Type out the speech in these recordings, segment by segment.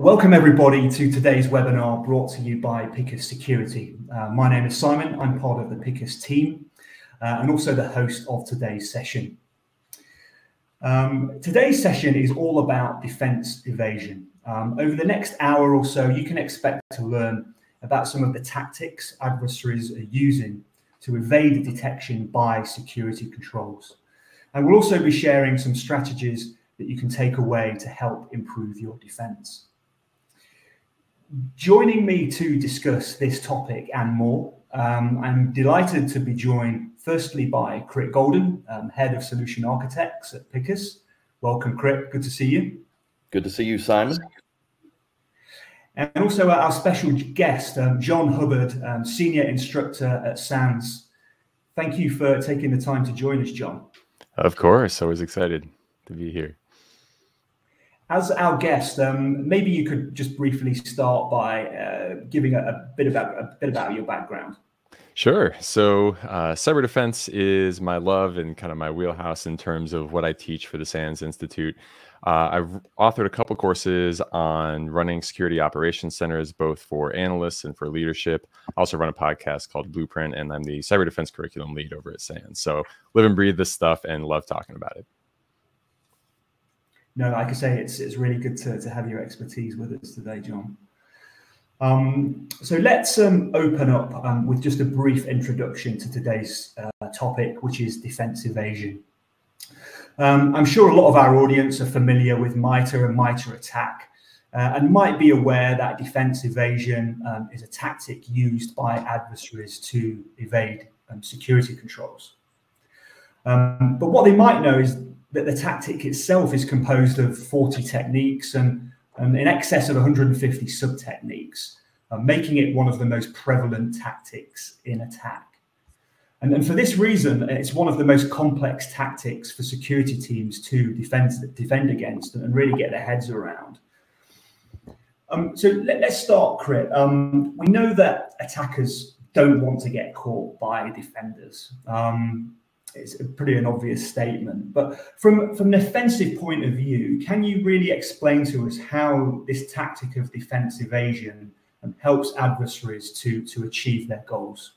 Welcome everybody to today's webinar brought to you by Picus Security. Uh, my name is Simon, I'm part of the Picus team uh, and also the host of today's session. Um, today's session is all about defense evasion. Um, over the next hour or so, you can expect to learn about some of the tactics adversaries are using to evade detection by security controls. And we'll also be sharing some strategies that you can take away to help improve your defense. Joining me to discuss this topic and more, um, I'm delighted to be joined firstly by Crit Golden, um, Head of Solution Architects at Picus. Welcome, Crit. Good to see you. Good to see you, Simon. And also our special guest, um, John Hubbard, um, Senior Instructor at SANS. Thank you for taking the time to join us, John. Of course. I was excited to be here. As our guest, um, maybe you could just briefly start by uh, giving a, a, bit about a bit about your background. Sure. So, uh, cyber defense is my love and kind of my wheelhouse in terms of what I teach for the SANS Institute. Uh, I've authored a couple courses on running security operations centers, both for analysts and for leadership. I also run a podcast called Blueprint, and I'm the cyber defense curriculum lead over at SANS. So, live and breathe this stuff and love talking about it no, like I say, it's it's really good to, to have your expertise with us today, John. Um, so let's um, open up um, with just a brief introduction to today's uh, topic, which is defense evasion. Um, I'm sure a lot of our audience are familiar with MITRE and MITRE ATT&CK uh, and might be aware that defense evasion um, is a tactic used by adversaries to evade um, security controls. but what they might know is that the tactic itself is composed of 40 techniques and, and in excess of 150 sub techniques, uh, making it one of the most prevalent tactics in ATT&CK. And, and for this reason, it's one of the most complex tactics for security teams to defend, defend against and really get their heads around. Um, so let, us start, Crit. Um, we know that attackers don't want to get caught by defenders. Um, it's a pretty an obvious statement. But from, from an offensive point of view, can you really explain to us how this tactic of defense evasion um, helps adversaries to, to achieve their goals?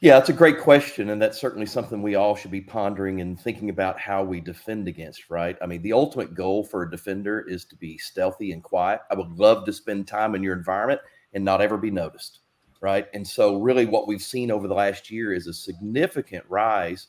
Yeah, that's a great question. And that's certainly something we all should be pondering and thinking about how we defend against, right? I mean, the ultimate goal for a defender is to be stealthy and quiet. I would love to spend time in your environment and not ever be noticed right? And so, really, what we've seen over the last year is a significant rise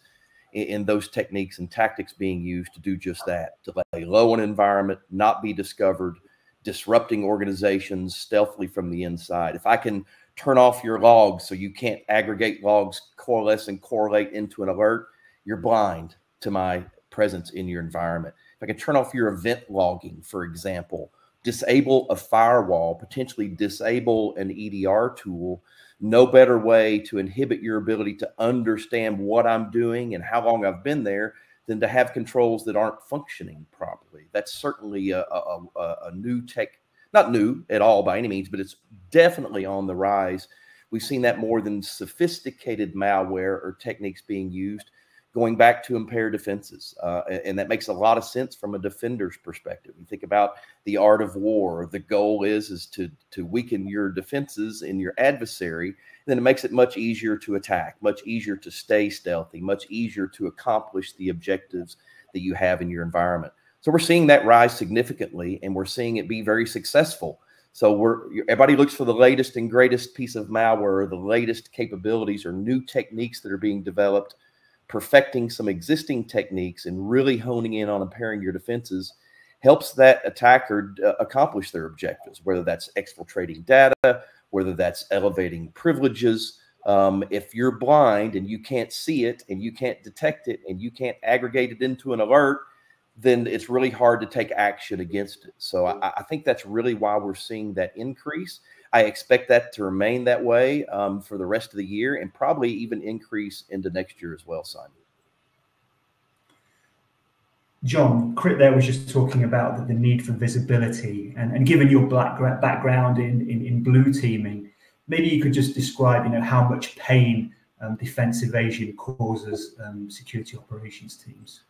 in, in, those techniques and tactics being used to do just that to lay low an environment, not be discovered, disrupting organizations stealthily from the inside. If I can turn off your logs so you can't aggregate logs, coalesce, and correlate into an alert, you're blind to my presence in your environment. If I can turn off your event logging, for example, disable a firewall, potentially disable an EDR tool, no better way to inhibit your ability to understand what I'm doing and how long I've been there than to have controls that aren't functioning properly. That's certainly a, a, a, new tech, not new at all by any means, but it's definitely on the rise. We've seen that more than sophisticated malware or techniques being used going back to impaired defenses. Uh, and that makes a lot of sense from a defender's perspective. You think about the art of war. The goal is is to to weaken your defenses in your adversary. Then it makes it much easier to attack, much easier to stay stealthy, much easier to accomplish the objectives that you have in your environment. So we're seeing that rise significantly, and we're seeing it be very successful. So we're everybody looks for the latest and greatest piece of malware, the latest capabilities or new techniques that are being developed perfecting some existing techniques and really honing in on impairing your defenses helps that attacker uh, accomplish their objectives, whether that's exfiltrating data, whether that's elevating privileges. Um, if you're blind and you can't see it and you can't detect it and you can't aggregate it into an alert, then it's really hard to take action against it. So I, I think that's really why we're seeing that increase. I expect that to remain that way um, for the rest of the year and probably even increase into next year as well, Simon. John, Crit there was just talking about the, the need for visibility and, and given your black background in, in, in, blue teaming, maybe you could just describe, you know, how much pain um, defense evasion causes um, security operations teams.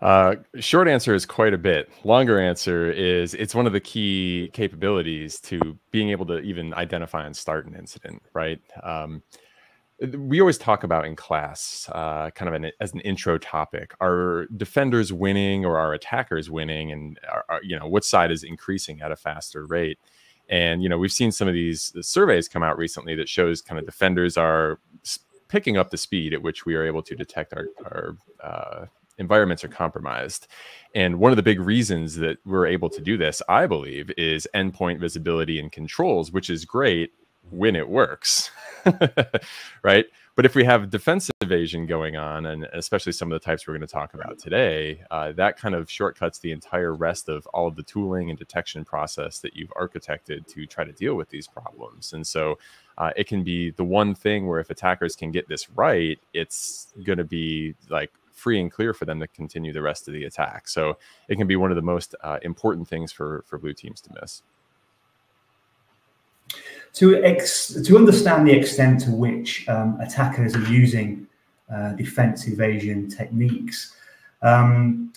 Uh, short answer is quite a bit. Longer answer is it's one of the key capabilities to being able to even identify and start an incident, right? Um, we always talk about in class, uh, kind of an, as an intro topic, are defenders winning or are attackers winning, and are, are, you know what side is increasing at a faster rate? And you know we've seen some of these surveys come out recently that shows kind of defenders are picking up the speed at which we are able to detect our, our uh, environments are compromised. And one of the big reasons that we're able to do this, I believe, is endpoint visibility and controls, which is great when it works, right? But if we have defensive evasion going on, and especially some of the types we're going to talk about today, uh, that kind of shortcuts the entire rest of all of the tooling and detection process that you've architected to try to deal with these problems. And so uh, it can be the one thing where if attackers can get this right, it's going to be like free and clear for them to continue the rest of the attack. So it can be one of the most uh, important things for for blue teams to miss. To ex- to understand the extent to which um, attackers are using uh, defense evasion techniques. Um,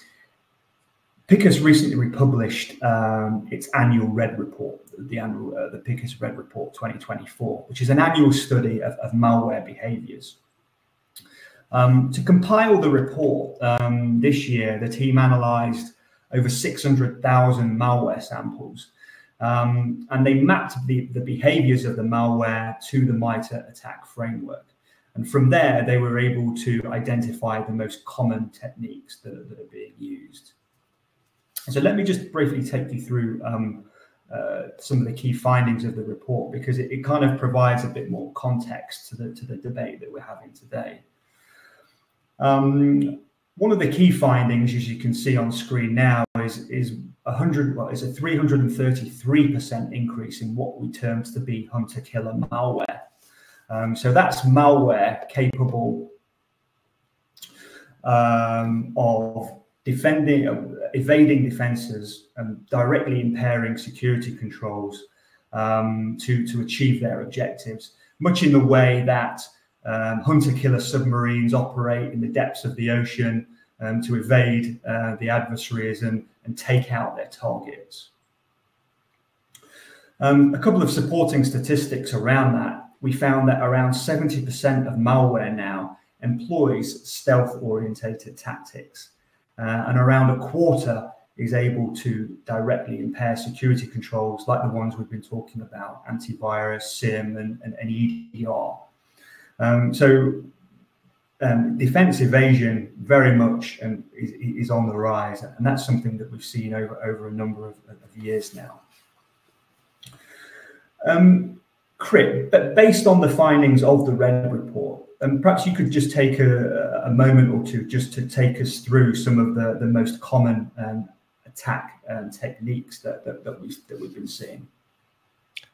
Picus recently republished um, its annual Red Report, the annual uh, the Picus Red Report 2024, which is an annual study of, of malware behaviors. Um, to compile the report um, this year, the team analyzed over 600,000 malware samples um, and they mapped the, the behaviors of the malware to the MITRE ATT&CK framework. And from there, they were able to identify the most common techniques that, that are being used. So let me just briefly take you through um, uh, some of the key findings of the report because it, it, kind of provides a bit more context to the to the debate that we're having today. Um, one of the key findings, as you can see on screen now, is is 100 well, is a 333% increase in what we term to be hunter killer malware. Um, so that's malware capable um, of defending, uh, evading defenses and directly impairing security controls um, to, to achieve their objectives, much in the way that um, hunter killer submarines operate in the depths of the ocean um, to evade uh, the adversaries and, and take out their targets. Um, a couple of supporting statistics around that. We found that around 70% of malware now employs stealth orientated tactics, uh, and around a quarter is able to directly impair security controls like the ones we've been talking about antivirus, SIEM, and, and, and EDR. Um, so um, defense evasion very much um, is, is, on the rise, and that's something that we've seen over, over a number of, of years now. Um, but based on the findings of the Red Report, um, perhaps you could just take a, a, moment or two just to take us through some of the, the most common um, attack um, techniques that, that, that, we've, that we've been seeing.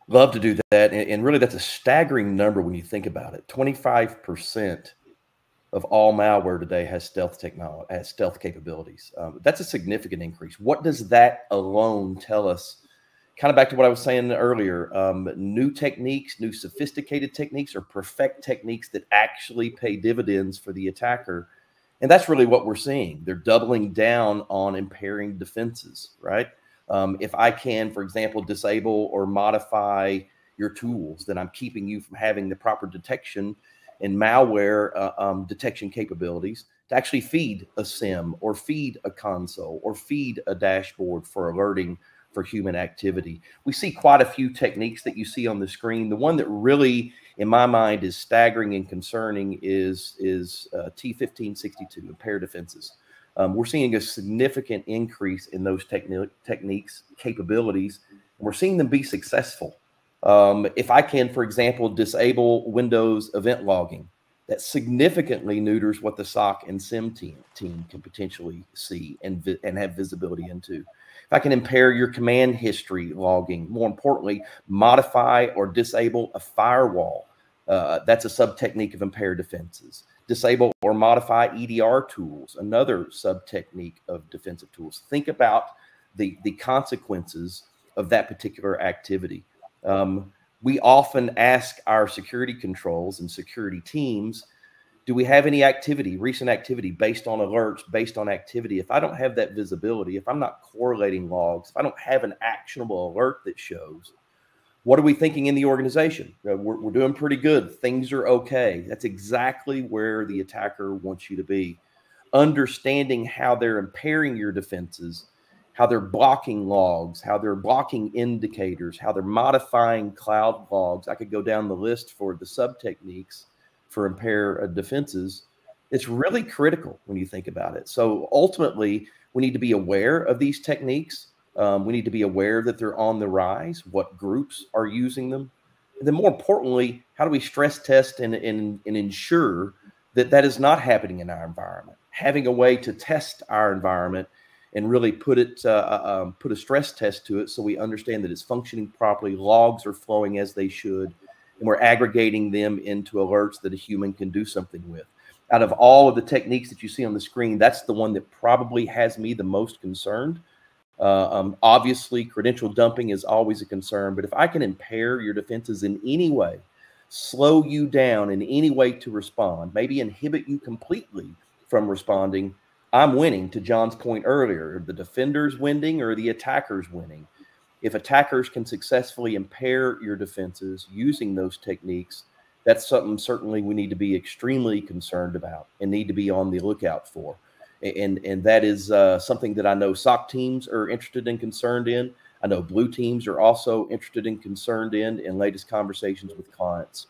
Love to do that. And, and, really, that's a staggering number when you think about it. 25% of all malware today has stealth technology, has stealth capabilities. Um, that's a significant increase. What does that alone tell us? Kind of back to what I was saying earlier um, new techniques, new sophisticated techniques, or perfect techniques that actually pay dividends for the attacker. And that's really what we're seeing. They're doubling down on impairing defenses, right? Um, if I can, for example, disable or modify your tools, then I'm keeping you from having the proper detection and malware uh, um, detection capabilities to actually feed a SIEM or feed a console or feed a dashboard for alerting for human activity. We see quite a few techniques that you see on the screen. The one that really, in my mind, is staggering and concerning is is uh, T1562 impaired defenses. Um, we're seeing a significant increase in those techni- techniques, capabilities, and we're seeing them be successful. Um, if I can, for example, disable Windows event logging, that significantly neuters what the SOC and SIEM team, team can potentially see and, vi- and have visibility into. If I can impair your command history logging, more importantly, modify or disable a firewall, uh, that's a sub technique of impaired defenses disable or modify EDR tools, another sub technique of defensive tools. Think about the, the consequences of that particular activity. Um, we often ask our security controls and security teams Do we have any activity, recent activity based on alerts, based on activity? If I don't have that visibility, if I'm not correlating logs, if I don't have an actionable alert that shows, what are we thinking in the organization? Uh, we're, we're doing pretty good. Things are okay. That's exactly where the attacker wants you to be. Understanding how they're impairing your defenses, how they're blocking logs, how they're blocking indicators, how they're modifying cloud logs. I could go down the list for the sub techniques for impair uh, defenses, it's really critical when you think about it. So ultimately, we need to be aware of these techniques. Um, we need to be aware that they're on the rise, what groups are using them. And then, more importantly, how do we stress test and, and, and ensure that that is not happening in our environment? Having a way to test our environment and really put it uh, uh um, put a stress test to it so we understand that it's functioning properly, logs are flowing as they should, and we're aggregating them into alerts that a human can do something with. Out of all of the techniques that you see on the screen, that's the one that probably has me the most concerned. Uh, um, obviously, credential dumping is always a concern, but if I can impair your defenses in any way, slow you down in any way to respond, maybe inhibit you completely from responding, I'm winning. To John's point earlier, the defender's winning or the attacker's winning if attackers can successfully impair your defenses using those techniques, that's something certainly we need to be extremely concerned about and need to be on the lookout for. And and that is uh, something that I know SOC teams are interested and concerned in. I know blue teams are also interested and concerned in in latest conversations with clients.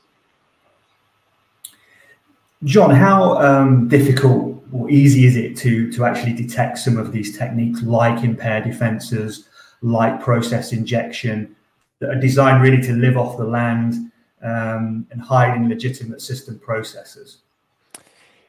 John, how um, difficult or easy is it to to actually detect some of these techniques like impaired defenses? like process injection that are designed really to live off the land um, and hide in legitimate system processes?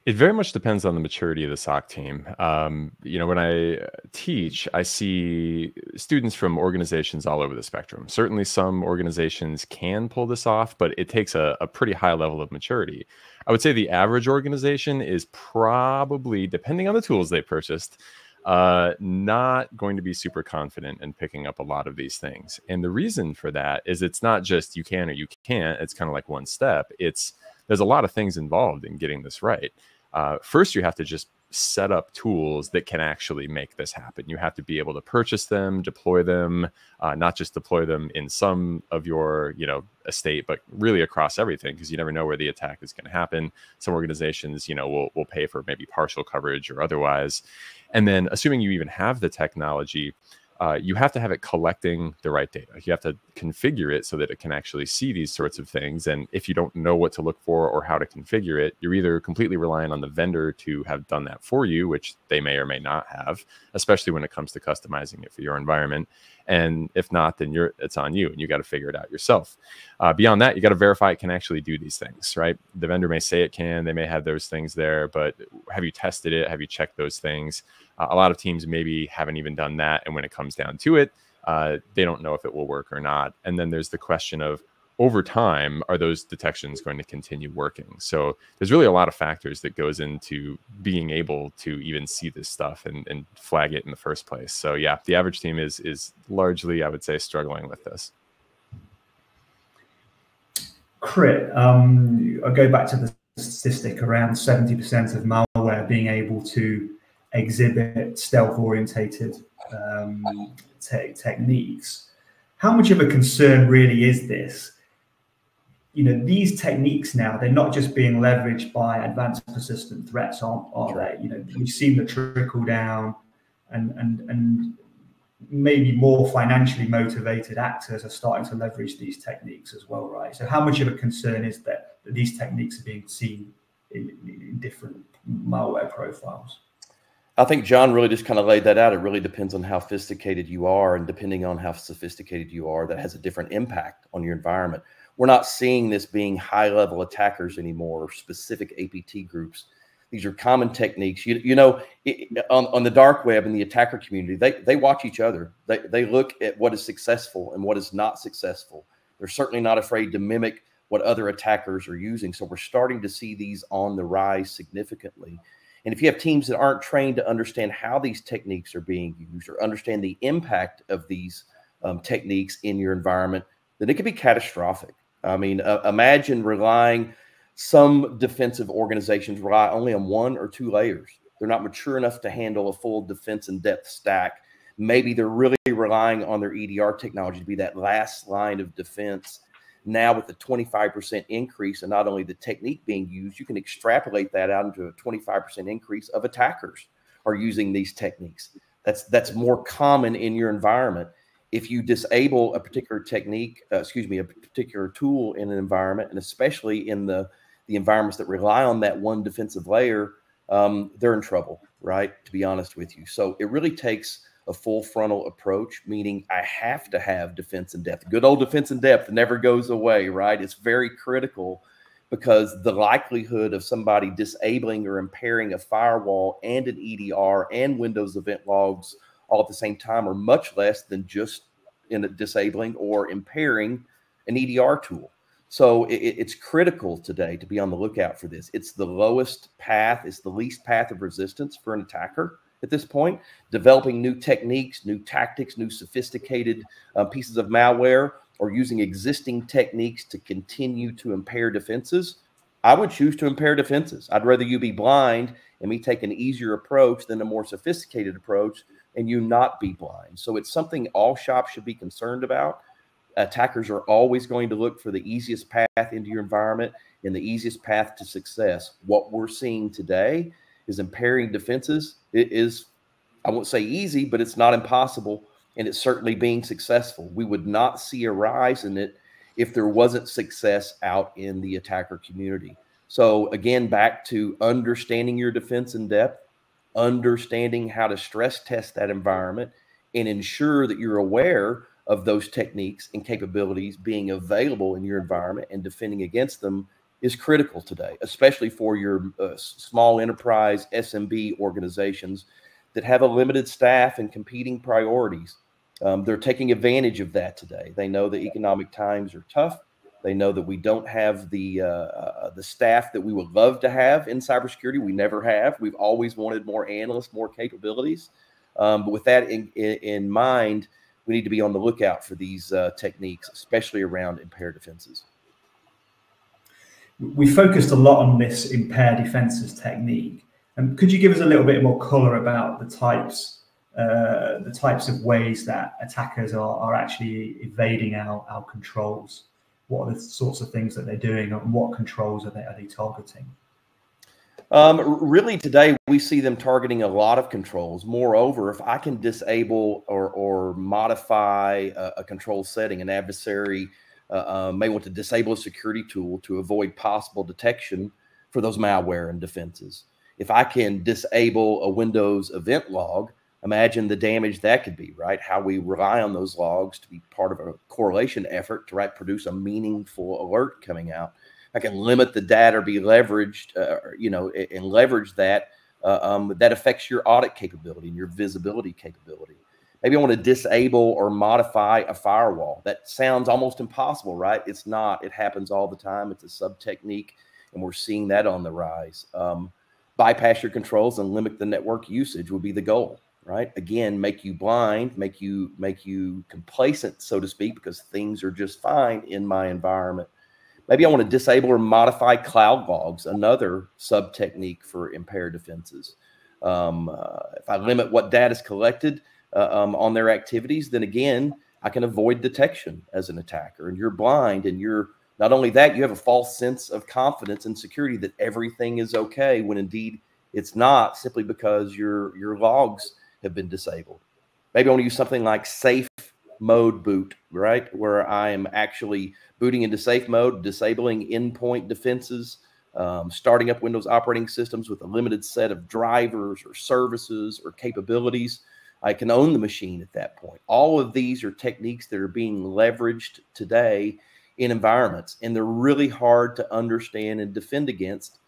It very much depends on the maturity of the SOC team. Um, you know, when I teach, I see students from organizations all over the spectrum. Certainly, some organizations can pull this off, but it takes a, a pretty high level of maturity. I would say the average organization is probably, depending on the tools they purchased, uh, not going to be super confident in picking up a lot of these things. And the reason for that is it's not just you can or you can't. It's kind of like one step. It's there's a lot of things involved in getting this right. Uh, first, you have to just set up tools that can actually make this happen. You have to be able to purchase them, deploy them, uh, not just deploy them in some of your, you know, estate, but really across everything because you never know where the attack is going to happen. Some organizations, you know, will will pay for maybe partial coverage or otherwise. And then, assuming you even have the technology, uh, you have to have it collecting the right data. You have to configure it so that it can actually see these sorts of things. And if you don't know what to look for or how to configure it, you're either completely relying on the vendor to have done that for you, which they may or may not have, especially when it comes to customizing it for your environment. And if not, then you're it's on you, and you got to figure it out yourself. Uh, beyond that, you got to verify it can actually do these things, right? The vendor may say it can, they may have those things there, but have you tested it? Have you checked those things? Uh, a lot of teams maybe haven't even done that, and when it comes down to it, uh, they don't know if it will work or not. And then there's the question of over time are those detections going to continue working? So there's really a lot of factors that goes into being able to even see this stuff and, and flag it in the first place. So yeah the average team is is largely i would say struggling with this. Crit um, i go back to the statistic around 70% of malware being able to exhibit stealth orientated um, te- techniques. How much of a concern really is this you know these techniques now they're not just being leveraged by advanced persistent threats aren't are they? You know we've seen the trickle down and and and maybe more financially motivated actors are starting to leverage these techniques as well right? So how much of a concern is that, that these techniques are being seen in, in different malware profiles? I think John really just kind of laid that out. It really depends on how sophisticated you are, and depending on how sophisticated you are, that has a different impact on your environment we're not seeing this being high level attackers anymore, or specific APT groups. These are common techniques. You, you know, it, on, on the dark web and the attacker community, they, they watch each other. They, they look at what is successful and what is not successful. They're certainly not afraid to mimic what other attackers are using. So we're starting to see these on the rise significantly. And if you have teams that aren't trained to understand how these techniques are being used or understand the impact of these um, techniques in your environment, then it can be catastrophic. I mean, uh, imagine relying some defensive organizations rely only on one or two layers. They're not mature enough to handle a full defense and depth stack. Maybe they're really relying on their EDR technology to be that last line of defense. Now, with the 25% increase and not only the technique being used, you can extrapolate that out into a 25% increase of attackers are using these techniques. That's that's more common in your environment. If you disable a particular technique, uh, excuse me, a particular tool in an environment, and especially in the the environments that rely on that one defensive layer, um, they're in trouble, right? To be honest with you. So it really takes a full frontal approach, meaning I have to have defense in depth. Good old defense in depth never goes away, right? It's very critical because the likelihood of somebody disabling or impairing a firewall and an EDR and Windows event logs all at the same time are much less than just in disabling or impairing an EDR tool. So it, it's critical today to be on the lookout for this. It's the lowest path, it's the least path of resistance for an attacker at this point. Developing new techniques, new tactics, new sophisticated uh, pieces of malware, or using existing techniques to continue to impair defenses. I would choose to impair defenses. I'd rather you be blind and me take an easier approach than a more sophisticated approach and you not be blind. So it's something all shops should be concerned about attackers are always going to look for the easiest path into your environment and the easiest path to success. What we're seeing today is impairing defenses. It is, I won't say easy, but it's not impossible. And it's certainly being successful. We would not see a rise in it if there wasn't success out in the attacker community. So, again, back to understanding your defense in depth, understanding how to stress test that environment, and ensure that you're aware of those techniques and capabilities being available in your environment and defending against them is critical today, especially for your uh, small enterprise SMB organizations that have a limited staff and competing priorities. Um, they're taking advantage of that today. They know the economic times are tough. They know that we don't have the uh, uh, the staff that we would love to have in cybersecurity. We never have. We've always wanted more analysts, more capabilities. Um, but with that in, in, in mind, we need to be on the lookout for these uh, techniques, especially around impaired defenses. We focused a lot on this impaired defenses technique. And could you give us a little bit more color about the types, uh, the types of ways that attackers are, are actually evading our, our controls? What are the sorts of things that they're doing, and what controls are they are they targeting? Um, really, today we see them targeting a lot of controls. Moreover, if I can disable or, or modify a, a control setting, an adversary uh, uh, may want to disable a security tool to avoid possible detection for those malware and defenses. If I can disable a Windows event log, imagine the damage that could be, right? How we rely on those logs to be part of a correlation effort to right produce a meaningful alert coming out. I can limit the data or be leveraged, uh, you know, and leverage that. Uh, um, that affects your audit capability and your visibility capability. Maybe I want to disable or modify a firewall. That sounds almost impossible, right? It's not. It happens all the time. It's a sub technique, and we're seeing that on the rise. Um, bypass your controls and limit the network usage would be the goal, right? Again, make you blind, make you make you complacent, so to speak, because things are just fine in my environment. Maybe I want to disable or modify cloud logs, another sub technique for impaired defenses. Um, uh, if I limit what data is collected uh, um, on their activities, then again, I can avoid detection as an attacker. And you're blind, and you're not only that, you have a false sense of confidence and security that everything is okay when indeed it's not, simply because your your logs have been disabled. Maybe I want to use something like safe mode boot, right? Where I am actually booting into safe mode, disabling endpoint defenses, um, starting up Windows operating systems with a limited set of drivers or services or capabilities. I can own the machine at that point. All of these are techniques that are being leveraged today in environments, and they're really hard to understand and defend against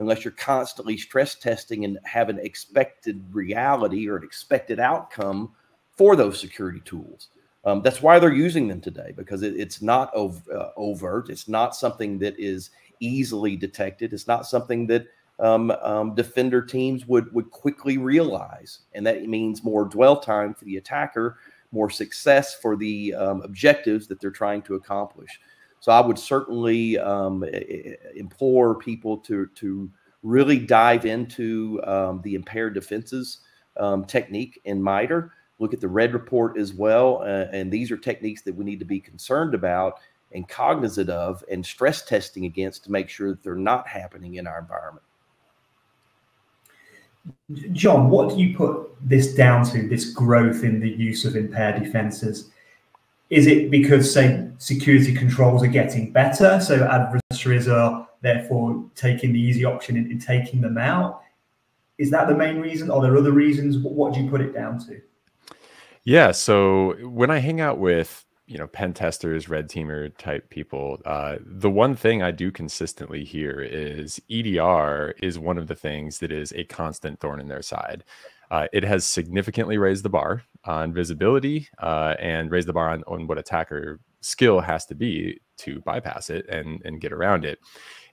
unless you're constantly stress testing and have an expected reality or an expected outcome for those security tools. Um, that's why they're using them today because it, it's not ov- uh, overt. It's not something that is easily detected. It's not something that um, um, defender teams would would quickly realize, and that means more dwell time for the attacker, more success for the um, objectives that they're trying to accomplish. So I would certainly um, implore people to to really dive into um, the impaired defenses um, technique in MITRE. Look at the red report as well, uh, and these are techniques that we need to be concerned about and cognizant of, and stress testing against to make sure that they're not happening in our environment. John, what do you put this down to? This growth in the use of impaired defenses? Is it because, say, security controls are getting better, so adversaries are therefore taking the easy option in, in taking them out? Is that the main reason? Are there other reasons? What, what do you put it down to? Yeah. So when I hang out with you know pen testers red teamer type people uh, the one thing i do consistently hear is edr is one of the things that is a constant thorn in their side uh, it has significantly raised the bar on visibility uh, and raised the bar on, on what attacker skill has to be to bypass it and, and get around it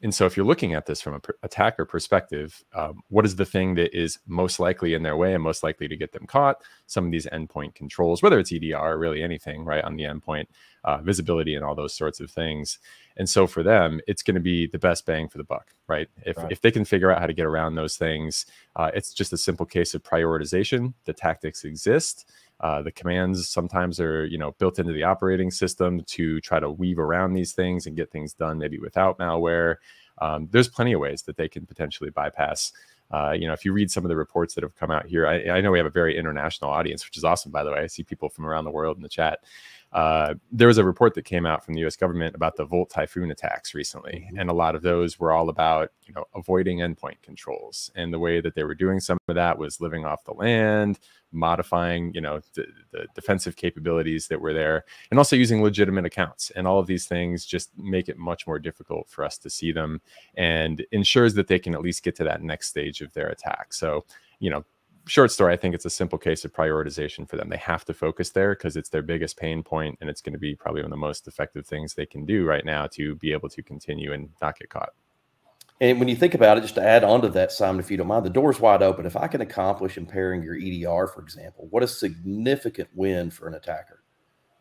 and so, if you're looking at this from a attacker perspective, um, what is the thing that is most likely in their way and most likely to get them caught? Some of these endpoint controls, whether it's EDR or really anything, right, on the endpoint, uh, visibility, and all those sorts of things. And so, for them, it's going to be the best bang for the buck, right? If, right. if they can figure out how to get around those things, uh, it's just a simple case of prioritization. The tactics exist. Uh, the commands sometimes are, you know, built into the operating system to try to weave around these things and get things done maybe without malware. Um, there's plenty of ways that they can potentially bypass. Uh, you know, if you read some of the reports that have come out here, I, I, know we have a very international audience, which is awesome, by the way. I see people from around the world in the chat. Uh, there was a report that came out from the U.S. government about the Volt Typhoon attacks recently, mm-hmm. and a lot of those were all about you know avoiding endpoint controls. And the way that they were doing some of that was living off the land, modifying you know the, the defensive capabilities that were there, and also using legitimate accounts. And all of these things just make it much more difficult for us to see them, and ensures that they can at least get to that next stage of their attack. So you know short story, I think it's a simple case of prioritization for them. They have to focus there because it's their biggest pain point, and it's going to be probably one of the most effective things they can do right now to be able to continue and not get caught. And when you think about it, just to add on to that, Simon, if you don't mind, the door's wide open. If I can accomplish impairing your EDR, for example, what a significant win for an attacker.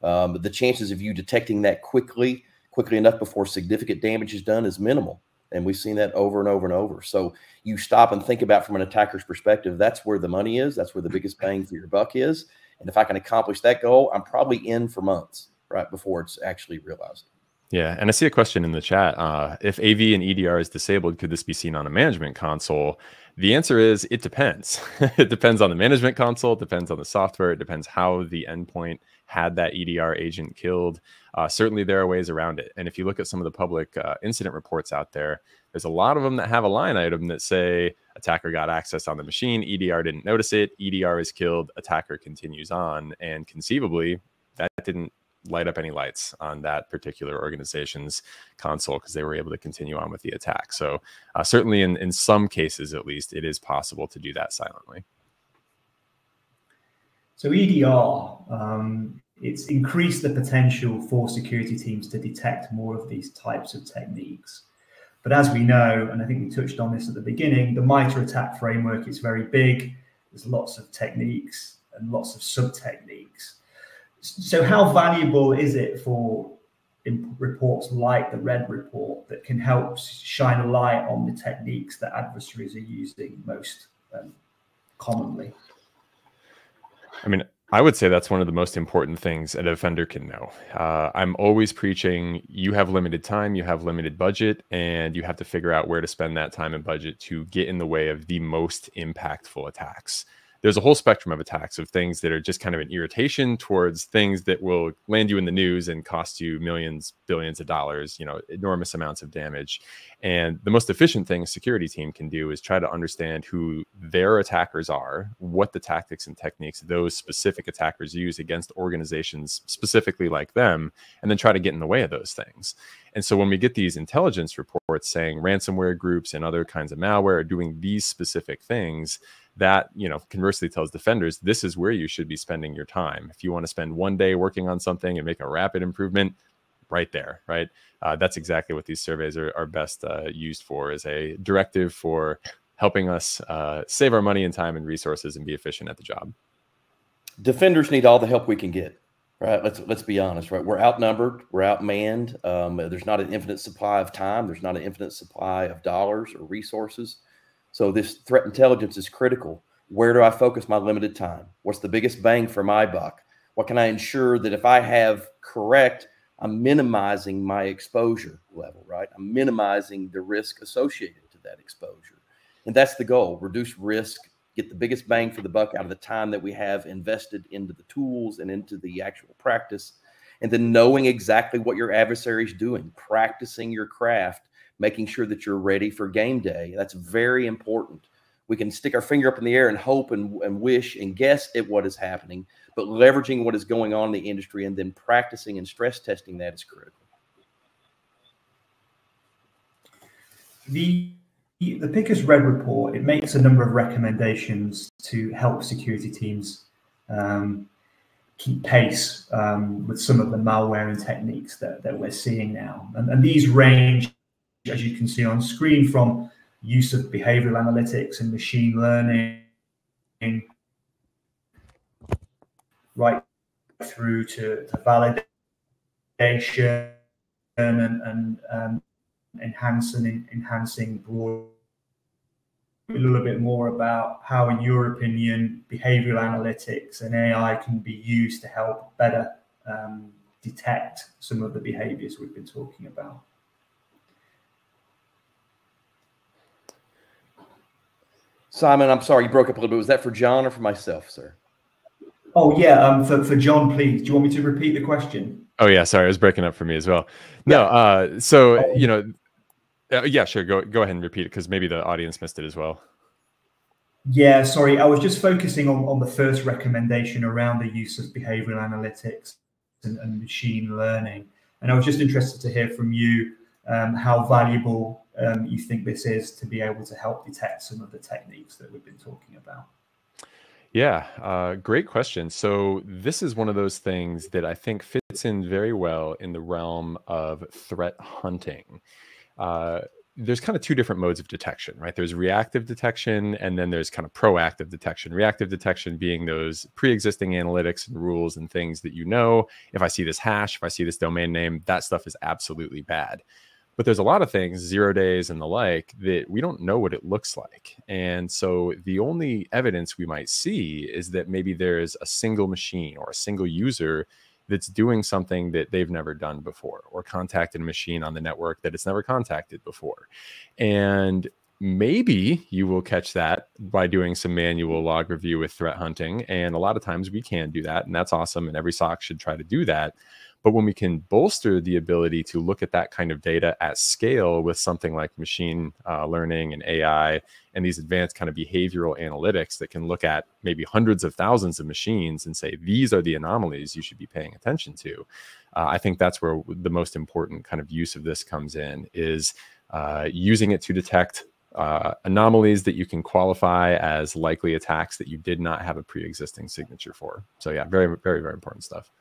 Um, the chances of you detecting that quickly, quickly enough before significant damage is done is minimal. And we've seen that over and over and over. So you stop and think about from an attacker's perspective, that's where the money is. That's where the biggest bang for your buck is. And if I can accomplish that goal, I'm probably in for months, right, before it's actually realized. Yeah, and I see a question in the chat. Uh, if AV and EDR is disabled, could this be seen on a management console? The answer is it depends. it depends on the management console, it depends on the software, it depends how the endpoint had that EDR agent killed. Uh, certainly, there are ways around it. And if you look at some of the public uh, incident reports out there, there's a lot of them that have a line item that say attacker got access on the machine, EDR didn't notice it, EDR is killed, attacker continues on. And conceivably, that didn't light up any lights on that particular organization's console because they were able to continue on with the attack. So, uh, certainly, in, in some cases at least, it is possible to do that silently. So EDR, um, it's increased the potential for security teams to detect more of these types of techniques. But as we know, and I think we touched on this at the beginning, the MITRE ATT&CK framework is very big. There's lots of techniques and lots of sub techniques. So, how valuable is it for reports like the Red Report that can help shine a light on the techniques that adversaries are using most um, commonly? I mean, I would say that's one of the most important things a defender can know. Uh, I'm always preaching you have limited time, you have limited budget, and you have to figure out where to spend that time and budget to get in the way of the most impactful attacks there's a whole spectrum of attacks of things that are just kind of an irritation towards things that will land you in the news and cost you millions, billions of dollars, you know, enormous amounts of damage. And the most efficient thing a security team can do is try to understand who their attackers are, what the tactics and techniques those specific attackers use against organizations specifically like them, and then try to get in the way of those things. And so when we get these intelligence reports saying ransomware groups and other kinds of malware are doing these specific things, that you know conversely tells defenders this is where you should be spending your time. If you want to spend one day working on something and make a rapid improvement right there right? Uh, that's exactly what these surveys are, are best uh, used for as a directive for helping us uh, save our money and time and resources and be efficient at the job. Defenders need all the help we can get Right. Let's let's be honest. Right. We're outnumbered. We're outmanned. Um, there's not an infinite supply of time. There's not an infinite supply of dollars or resources. So this threat intelligence is critical. Where do I focus my limited time? What's the biggest bang for my buck? What can I ensure that if I have correct, I'm minimizing my exposure level, right? I'm minimizing the risk associated to that exposure. And that's the goal reduce risk, get the biggest bang for the buck out of the time that we have invested into the tools and into the actual practice. And then knowing exactly what your adversary is doing, practicing your craft, making sure that you're ready for game day. That's very important. We can stick our finger up in the air and hope and, and wish and guess at what is happening, but leveraging what is going on in the industry and then practicing and stress testing that is critical. The the Picus Red report it makes a number of recommendations to help security teams um, keep pace um, with some of the malware and techniques that, that we're seeing now. And, and, these range, as you can see on screen, from use of behavioral analytics and machine learning right through to, to validation and, and um, enhancing enhancing broad a little bit more about how, in your opinion, behavioral analytics and AI can be used to help better um, detect some of the behaviors we've been talking about. Simon, I'm sorry you broke up a little bit. Was that for John or for myself, sir? Oh yeah, um, for for John, please. Do you want me to repeat the question? Oh yeah, sorry, it was breaking up for me as well. No, yeah. uh, so oh. you know, uh, yeah, sure. Go go ahead and repeat it because maybe the audience missed it as well. Yeah, sorry. I was just focusing on, on the first recommendation around the use of behavioral analytics and, and machine learning. And I was just interested to hear from you um, how valuable um, you think this is to be able to help detect some of the techniques that we've been talking about. Yeah, uh, great question. So, this is one of those things that I think fits in very well in the realm of threat hunting uh, there's kind of two different modes of detection, right? There's reactive detection and then there's kind of proactive detection. Reactive detection being those pre existing analytics and rules and things that you know. If I see this hash, if I see this domain name, that stuff is absolutely bad. But there's a lot of things, zero days and the like, that we don't know what it looks like. And so the only evidence we might see is that maybe there's a single machine or a single user that's doing something that they've never done before or contacted a machine on the network that it's never contacted before. And maybe you will catch that by doing some manual log review with threat hunting. And a lot of times we can do that. And that's awesome. And every SOC should try to do that. But when we can bolster the ability to look at that kind of data at scale with something like machine uh, learning and AI and these advanced kind of behavioral analytics that can look at maybe hundreds of thousands of machines and say, these are the anomalies you should be paying attention to. Uh, I think that's where the most important kind of use of this comes in is uh, using it to detect uh, anomalies that you can qualify as likely attacks that you did not have a pre-existing signature for. So yeah, very, very, very important stuff.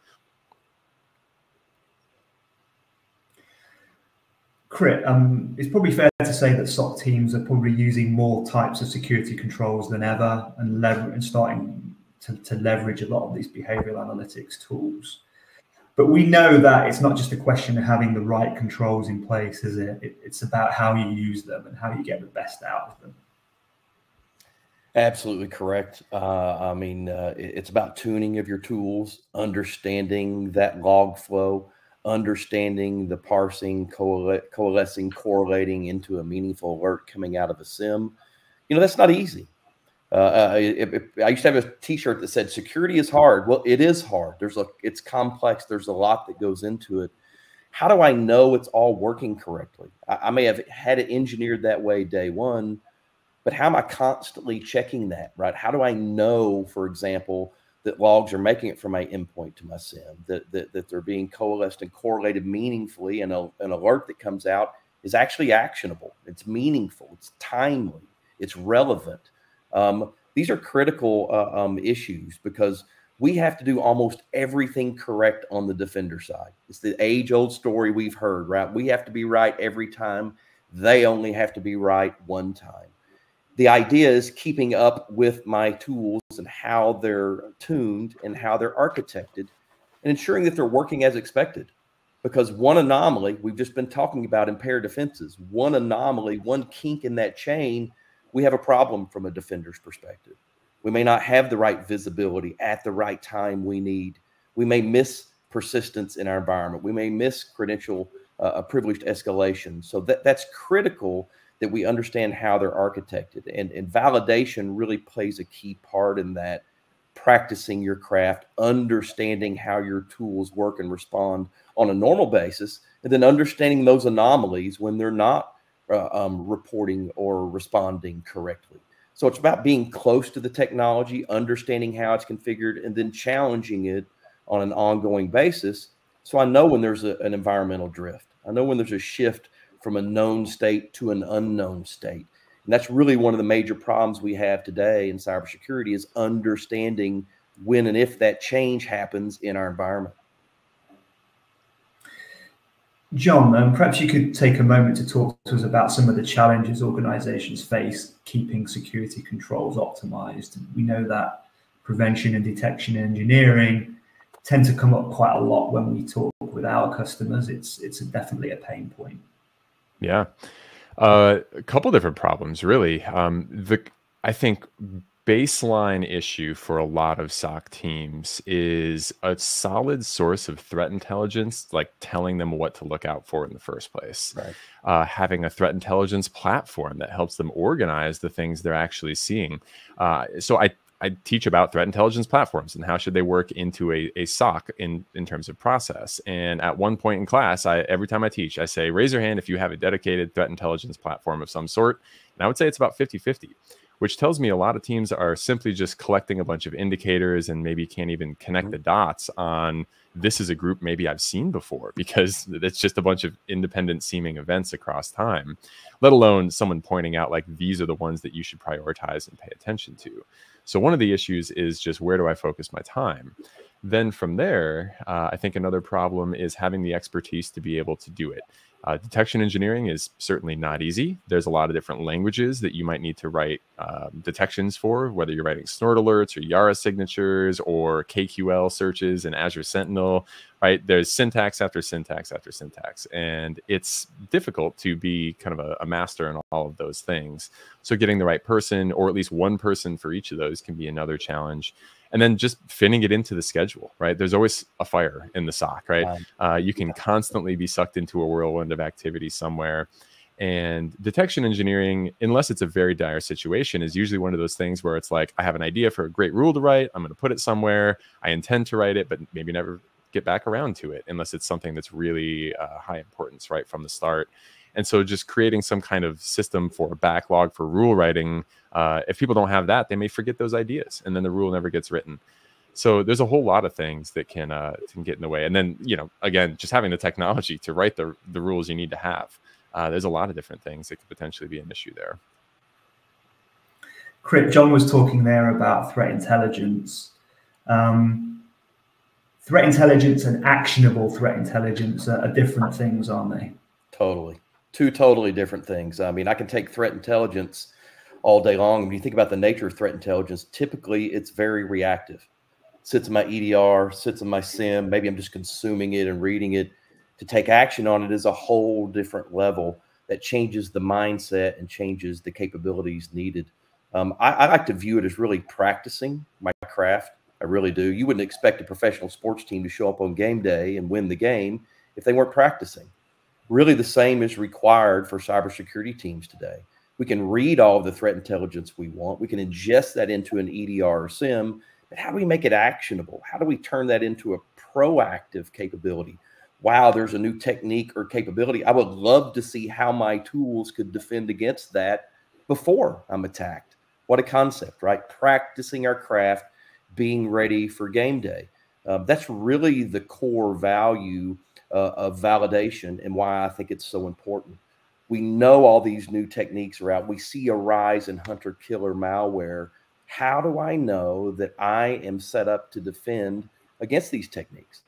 Crit, um, it's probably fair to say that SOC teams are probably using more types of security controls than ever and, lever- and starting to, to leverage a lot of these behavioral analytics tools. But we know that it's not just a question of having the right controls in place, is it? it it's about how you use them and how you get the best out of them. Absolutely correct. Uh, I mean, uh, it's about tuning of your tools, understanding that log flow, understanding the parsing, coalescing, correlating into a meaningful alert coming out of a SIEM. You know, that's not easy. Uh, uh I used to have a T-shirt that said "Security is hard." Well, it is hard. There's a, it's complex. There's a lot that goes into it. How do I know it's all working correctly? I, I may have had it engineered that way day one, but how am I constantly checking that? Right? How do I know, for example, that logs are making it from my endpoint to my SIEM, that, that, that they're being coalesced and correlated meaningfully, and a, an alert that comes out is actually actionable. It's meaningful, it's timely, it's relevant. Um, these are critical uh, um, issues because we have to do almost everything correct on the defender side. It's the age old story we've heard, right? We have to be right every time. They only have to be right one time the idea is keeping up with my tools and how they're tuned and how they're architected and ensuring that they're working as expected. Because one anomaly, we've just been talking about impaired defenses, one anomaly, one kink in that chain, we have a problem from a defender's perspective. We may not have the right visibility at the right time we need. We may miss persistence in our environment. We may miss credential uh, a privileged escalation. So that, that's critical that we understand how they're architected. And, and validation really plays a key part in that practicing your craft, understanding how your tools work and respond on a normal basis, and then understanding those anomalies when they're not uh, um, reporting or responding correctly. So it's about being close to the technology, understanding how it's configured, and then challenging it on an ongoing basis. So I know when there's a, an environmental drift. I know when there's a shift from a known state to an unknown state. And that's really one of the major problems we have today in cybersecurity is understanding when and if that change happens in our environment. John, um, perhaps you could take a moment to talk to us about some of the challenges organizations face keeping security controls optimized. We know that prevention and detection engineering tend to come up quite a lot when we talk with our customers. It's it's definitely a pain point. Yeah. Uh, a couple different problems, really. Um, the I think baseline issue for a lot of SOC teams is a solid source of threat intelligence, like telling them what to look out for in the first place. Right. Uh, having a threat intelligence platform that helps them organize the things they're actually seeing. Uh, so I I teach about threat intelligence platforms and how should they work into a, a SOC in, in terms of process. And at one point in class, I every time I teach, I say, raise your hand if you have a dedicated threat intelligence platform of some sort. And I would say it's about 50 50, which tells me a lot of teams are simply just collecting a bunch of indicators and maybe can't even connect mm-hmm. the dots on this is a group maybe I've seen before because it's just a bunch of independent seeming events across time, let alone someone pointing out like these are the ones that you should prioritize and pay attention to. So one of the issues is just where do I focus my time? Then from there, uh, I think another problem is having the expertise to be able to do it. Uh, detection engineering is certainly not easy. There's a lot of different languages that you might need to write um, detections for, whether you're writing snort alerts or Yara signatures or KQL searches in Azure Sentinel, right? There's syntax after syntax after syntax. And it's difficult to be kind of a, a master in all of those things. So getting the right person, or at least one person for each of those, can be another challenge and then just fitting it into the schedule, right? There's always a fire in the SOC, right? Uh, you can constantly be sucked into a whirlwind of activity somewhere. And detection engineering, unless it's a very dire situation, is usually one of those things where it's like, I have an idea for a great rule to write. I'm going to put it somewhere. I intend to write it, but maybe never get back around to it unless it's something that's really uh, high importance right from the start. And so just creating some kind of system for a backlog for rule writing, uh, if people don't have that, they may forget those ideas and then the rule never gets written. So there's a whole lot of things that can uh, can get in the way. And then, you know, again, just having the technology to write the, the rules you need to have. Uh, there's a lot of different things that could potentially be an issue there. Crit, John was talking there about threat intelligence. Um, threat intelligence and actionable threat intelligence are, are different things, aren't they? Totally two totally different things. I mean, I can take threat intelligence all day long. When you think about the nature of threat intelligence, typically it's very reactive. sits in my EDR, sits in my SIEM. Maybe I'm just consuming it and reading it. To take action on it is a whole different level that changes the mindset and changes the capabilities needed. Um, I, I like to view it as really practicing my craft. I really do. You wouldn't expect a professional sports team to show up on game day and win the game if they weren't practicing really the same is required for cybersecurity teams today. We can read all the threat intelligence we want. We can ingest that into an EDR or SIEM. but how do we make it actionable? How do we turn that into a proactive capability? Wow, there's a new technique or capability. I would love to see how my tools could defend against that before I'm attacked. What a concept, right? Practicing our craft, being ready for game day. Um, that's really the core value uh, of validation and why I think it's so important. We know all these new techniques are out. We see a rise in hunter killer malware. How do I know that I am set up to defend against these techniques?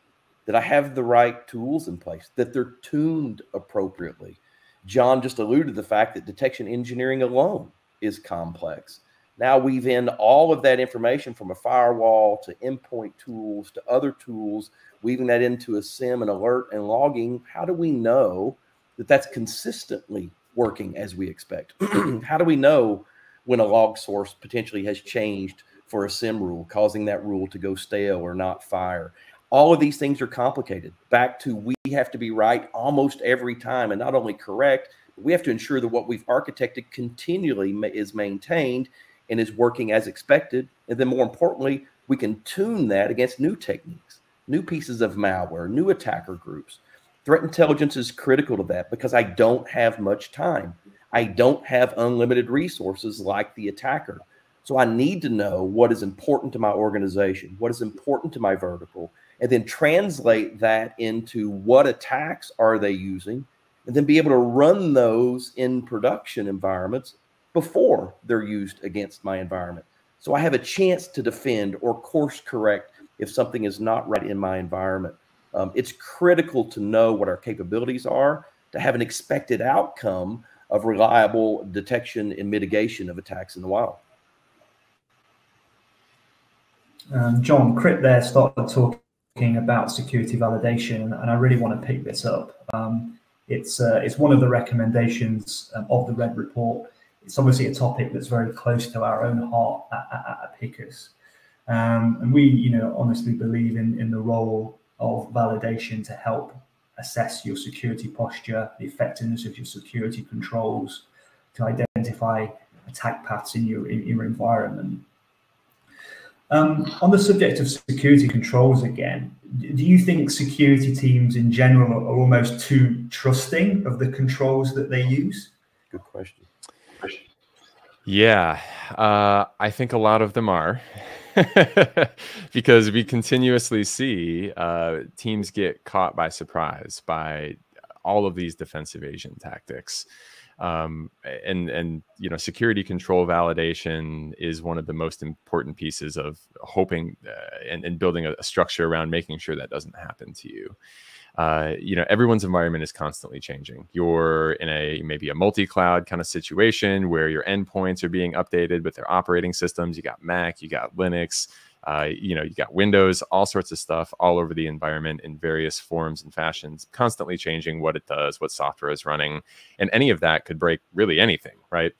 That I have the right tools in place, that they're tuned appropriately. John just alluded to the fact that detection engineering alone is complex. Now weave in all of that information from a firewall to endpoint tools to other tools weaving that into a SIEM and alert and logging, how do we know that that's consistently working as we expect? how do we know when a log source potentially has changed for a SIEM rule, causing that rule to go stale or not fire? All of these things are complicated. Back to we have to be right almost every time, and not only correct, we have to ensure that what we've architected continually is maintained and is working as expected. And then, more importantly, we can tune that against new techniques, new pieces of malware, new attacker groups. Threat intelligence is critical to that because I don't have much time. I don't have unlimited resources like the attacker. So I need to know what is important to my organization, what is important to my vertical, and then translate that into what attacks are they using, and then be able to run those in production environments before they're used against my environment. So I have a chance to defend or course correct if something is not right in my environment. Um, it's critical to know what our capabilities are to have an expected outcome of reliable detection and mitigation of attacks in the wild. Um, John Crit there started talking about security validation, and I really want to pick this up. Um, it's uh, it's one of the recommendations um, of the Red Report it's obviously a topic that's very close to our own heart at, at, at Picus. Um, and we, you know, honestly believe in, in the role of validation to help assess your security posture, the effectiveness of your security controls, to identify attack paths in your in your environment. Um, on the subject of security controls again, do you think security teams in general are almost too trusting of the controls that they use? Good question. Yeah, uh, I think a lot of them are. because we continuously see uh, teams get caught by surprise by all of these defense evasion tactics. Um, and and you know security control validation is one of the most important pieces of hoping uh, and, and building a, a, structure around making sure that doesn't happen to you uh, you know everyone's environment is constantly changing. You're in a maybe a multi-cloud kind of situation where your endpoints are being updated with their operating systems. You got mac you got linux uh, you know you got windows all sorts of stuff all over the environment in various forms and fashions constantly changing what it does what software is running and any of that could break really anything right?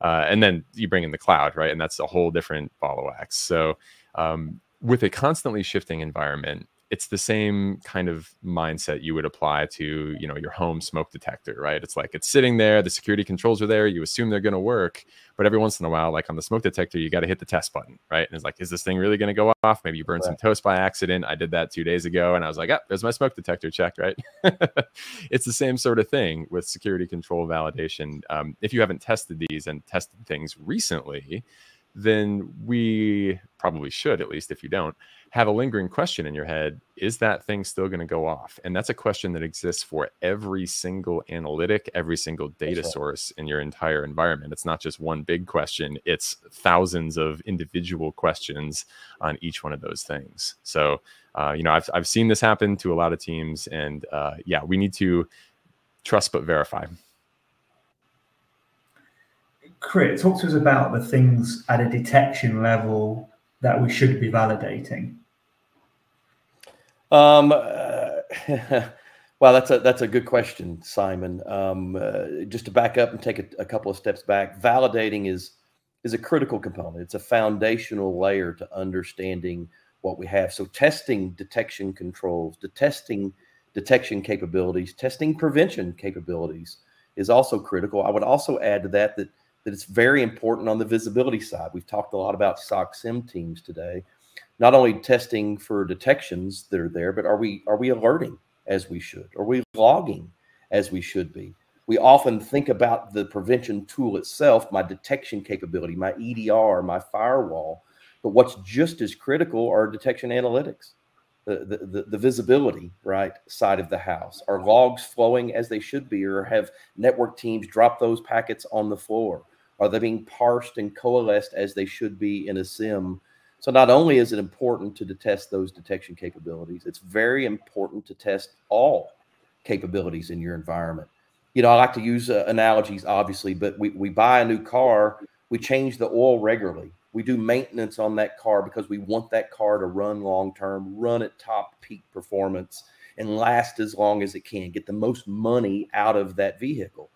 Uh, and then you bring in the cloud right? And that's a whole different ball of wax. So um, with a constantly shifting environment it's the same kind of mindset you would apply to you know your home smoke detector right? It's like it's sitting there the security controls are there you assume they're going to work but every once in a while like on the smoke detector you got to hit the test button right? And it's like is this thing really going to go off? Maybe you burned right. some toast by accident. I did that two days ago and i was like oh there's my smoke detector checked right? It's the same sort of thing with security control validation. Um, if you haven't tested these and tested things recently then we probably should, at least if you don't, have a lingering question in your head is that thing still going to go off? And that's a question that exists for every single analytic, every single data right. source in your entire environment. It's not just one big question, it's thousands of individual questions on each one of those things. So, uh, you know, I've, I've seen this happen to a lot of teams. And uh, yeah, we need to trust but verify. Crit, talk to us about the things at a detection level that we should be validating. Um, uh, well, that's a that's a good question, Simon. Um, uh, just to back up and take a, a, couple of steps back, validating is is a critical component. It's a foundational layer to understanding what we have. So, testing detection controls, the testing detection capabilities, testing prevention capabilities is also critical. I would also add to that that that it's very important on the visibility side. We've talked a lot about SOC SIEM teams today, not only testing for detections that are there, but are we are we alerting as we should? Are we logging as we should be? We often think about the prevention tool itself, my detection capability, my EDR, my firewall, but what's just as critical are detection analytics. The, the, the, visibility right side of the house are logs flowing as they should be or have network teams drop those packets on the floor are they being parsed and coalesced as they should be in a SIEM? So not only is it important to test those detection capabilities, it's very important to test all capabilities in your environment. You know, I like to use uh, analogies, obviously, but we, we buy a new car, we change the oil regularly. We do maintenance on that car because we want that car to run long term, run at top peak performance, and last as long as it can, get the most money out of that vehicle.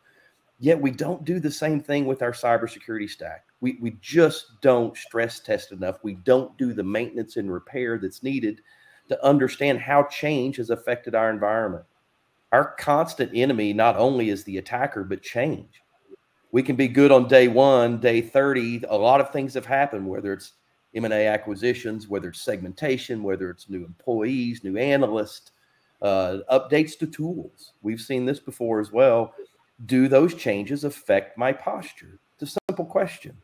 Yet we don't do the same thing with our cybersecurity stack. We, we just don't stress test enough. We don't do the maintenance and repair that's needed to understand how change has affected our environment. Our constant enemy not only is the attacker, but change. We can be good on day one, day 30. A lot of things have happened, whether it's M&A acquisitions, whether it's segmentation, whether it's new employees, new analysts, uh, updates to tools. We've seen this before as well do those changes affect my posture? It's a simple question.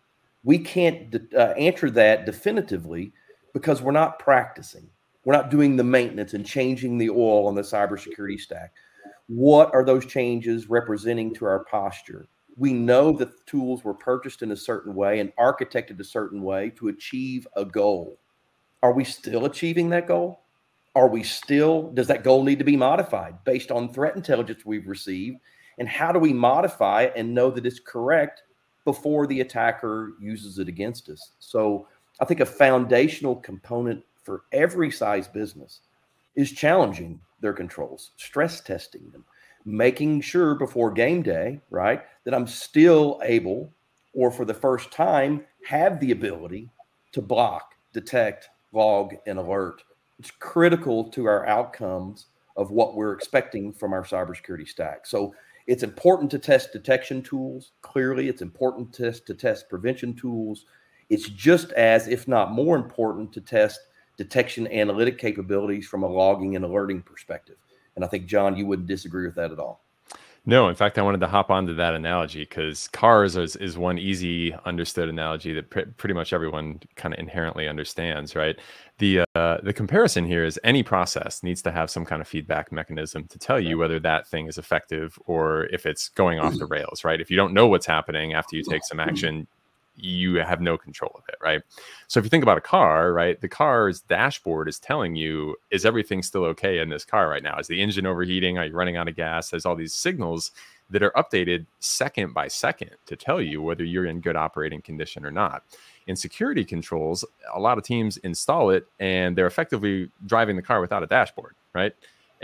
We can't uh, answer that definitively because we're not practicing. We're not doing the maintenance and changing the oil on the cybersecurity stack. What are those changes representing to our posture? We know that the tools were purchased in a certain way and architected a certain way to achieve a goal. Are we still achieving that goal? Are we still, does that goal need to be modified based on threat intelligence we've received and how do we modify it and know that it's correct before the attacker uses it against us? So i think a foundational component for every size business is challenging their controls stress testing them making sure before game day right that i'm still able or for the first time have the ability to block detect log and alert. It's critical to our outcomes of what we're expecting from our cybersecurity stack. So it's important to test detection tools. Clearly, it's important to test, to test prevention tools. It's just as, if not more important, to test detection analytic capabilities from a logging and alerting perspective. And I think, John, you wouldn't disagree with that at all. No, in fact, I wanted to hop onto that analogy because cars is, is one easy understood analogy that pr- pretty much everyone kind of inherently understands, right? The uh, the comparison here is any process needs to have some kind of feedback mechanism to tell you whether that thing is effective or if it's going off the rails, right? If you don't know what's happening after you take some action, you have no control of it, right? So if you think about a car, right, the car's dashboard is telling you, is everything still okay in this car right now? Is the engine overheating? Are you running out of gas? There's all these signals that are updated second by second to tell you whether you're in good operating condition or not. In security controls, a lot of teams install it and they're effectively driving the car without a dashboard, right?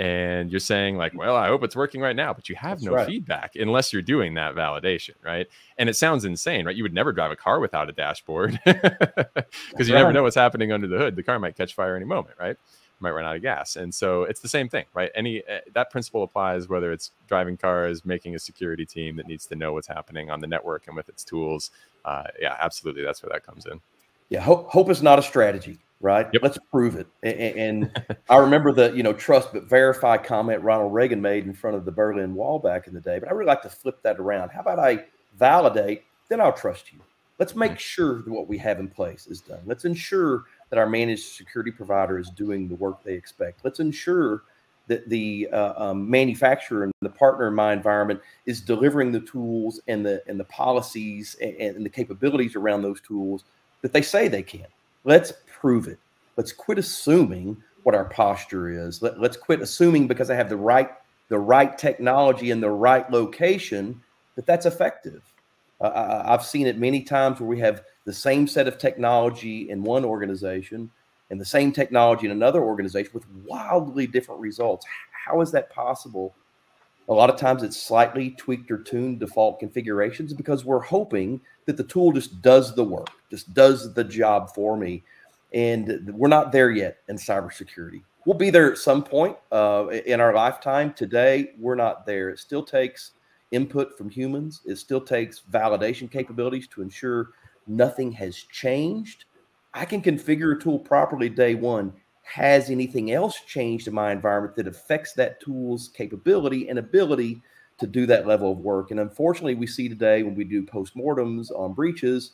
And you're saying like well i hope it's working right now but you have That's no right. feedback unless you're doing that validation right? And it sounds insane right? You would never drive a car without a dashboard because you right. never know what's happening under the hood. The car might catch fire any moment right? Might run out of gas. And so it's the same thing right? Any uh, that principle applies whether it's driving cars making a security team that needs to know what's happening on the network and with its tools. Uh, yeah absolutely that's where that comes in yeah hope, hope is not a strategy right? Yep. Let's prove it. And, and I remember the you know trust but verify comment Ronald Reagan made in front of the Berlin Wall back in the day. But I really like to flip that around. How about I validate, then I'll trust you. Let's make sure that what we have in place is done. Let's ensure that our managed security provider is doing the work they expect. Let's ensure that the uh, um, manufacturer and the partner in my environment is delivering the tools and the and the policies and, and the capabilities around those tools that they say they can. Let's prove it. Let's quit assuming what our posture is. Let, let's quit assuming because I have the right the right technology in the right location that that's effective. Uh, I've seen it many times where we have the same set of technology in one organization and the same technology in another organization with wildly different results. How is that possible? A lot of times it's slightly tweaked or tuned default configurations because we're hoping that the tool just does the work, just does the job for me and we're not there yet in cybersecurity. We'll be there at some point uh, in our lifetime. Today, we're not there. It still takes input from humans. It still takes validation capabilities to ensure nothing has changed. I can configure a tool properly day one. Has anything else changed in my environment that affects that tool's capability and ability to do that level of work? And unfortunately, we see today when we do postmortems on breaches,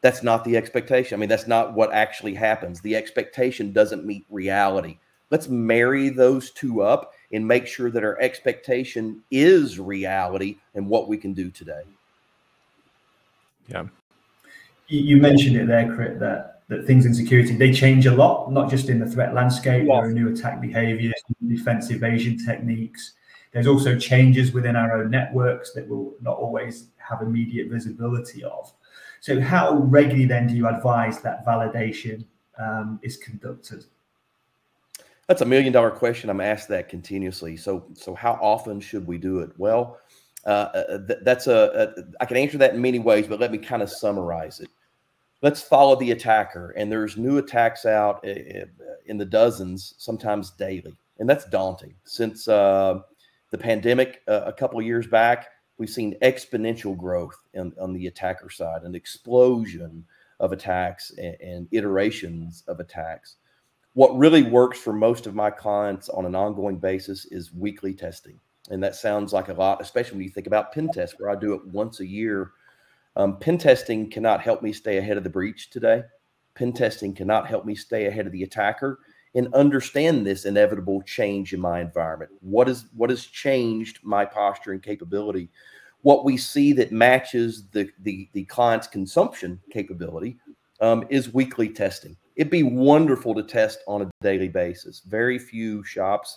that's not the expectation. I mean, that's not what actually happens. The expectation doesn't meet reality. Let's marry those two up and make sure that our expectation is reality and what we can do today. Yeah. You mentioned it there, Crit, that that things in security they change a lot, not just in the threat landscape. There are new attack behaviors, defense evasion techniques. There's also changes within our own networks that we'll not always have immediate visibility of. So, how regularly then do you advise that validation um, is conducted? That's a million dollar question. I'm asked that continuously. So, so how often should we do it? Well, uh, uh th- that's a, a. I can answer that in many ways, but let me kind of summarize it. Let's follow the attacker, and there's new attacks out in the dozens, sometimes daily, and that's daunting. Since uh, the pandemic uh, a couple years back, we've seen exponential growth in, on the attacker side, an explosion of attacks and, and iterations of attacks. What really works for most of my clients on an ongoing basis is weekly testing. And that sounds like a lot, especially when you think about pen tests, where I do it once a year. Um, pen testing cannot help me stay ahead of the breach today. Pen testing cannot help me stay ahead of the attacker and understand this inevitable change in my environment. What is what has changed my posture and capability? What we see that matches the the, the client's consumption capability um, is weekly testing. It'd be wonderful to test on a daily basis. Very few shops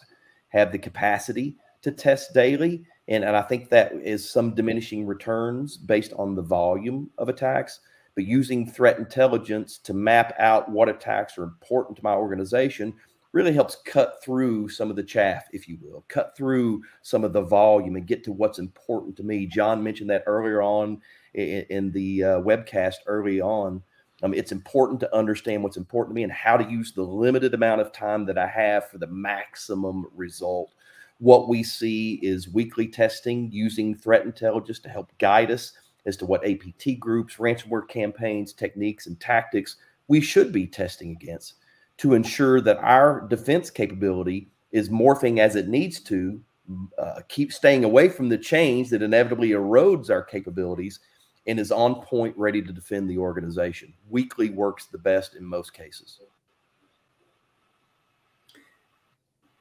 have the capacity to test daily, and, and I think that is some diminishing returns based on the volume of attacks but using threat intelligence to map out what attacks are important to my organization really helps cut through some of the chaff, if you will, cut through some of the volume and get to what's important to me. John mentioned that earlier on in, in the uh, webcast early on. Um, it's important to understand what's important to me and how to use the limited amount of time that I have for the maximum result. What we see is weekly testing using threat intelligence to help guide us as to what APT groups, ransomware campaigns, techniques, and tactics we should be testing against to ensure that our defense capability is morphing as it needs to, uh, keep staying away from the change that inevitably erodes our capabilities, and is on point, ready to defend the organization. Weekly works the best in most cases.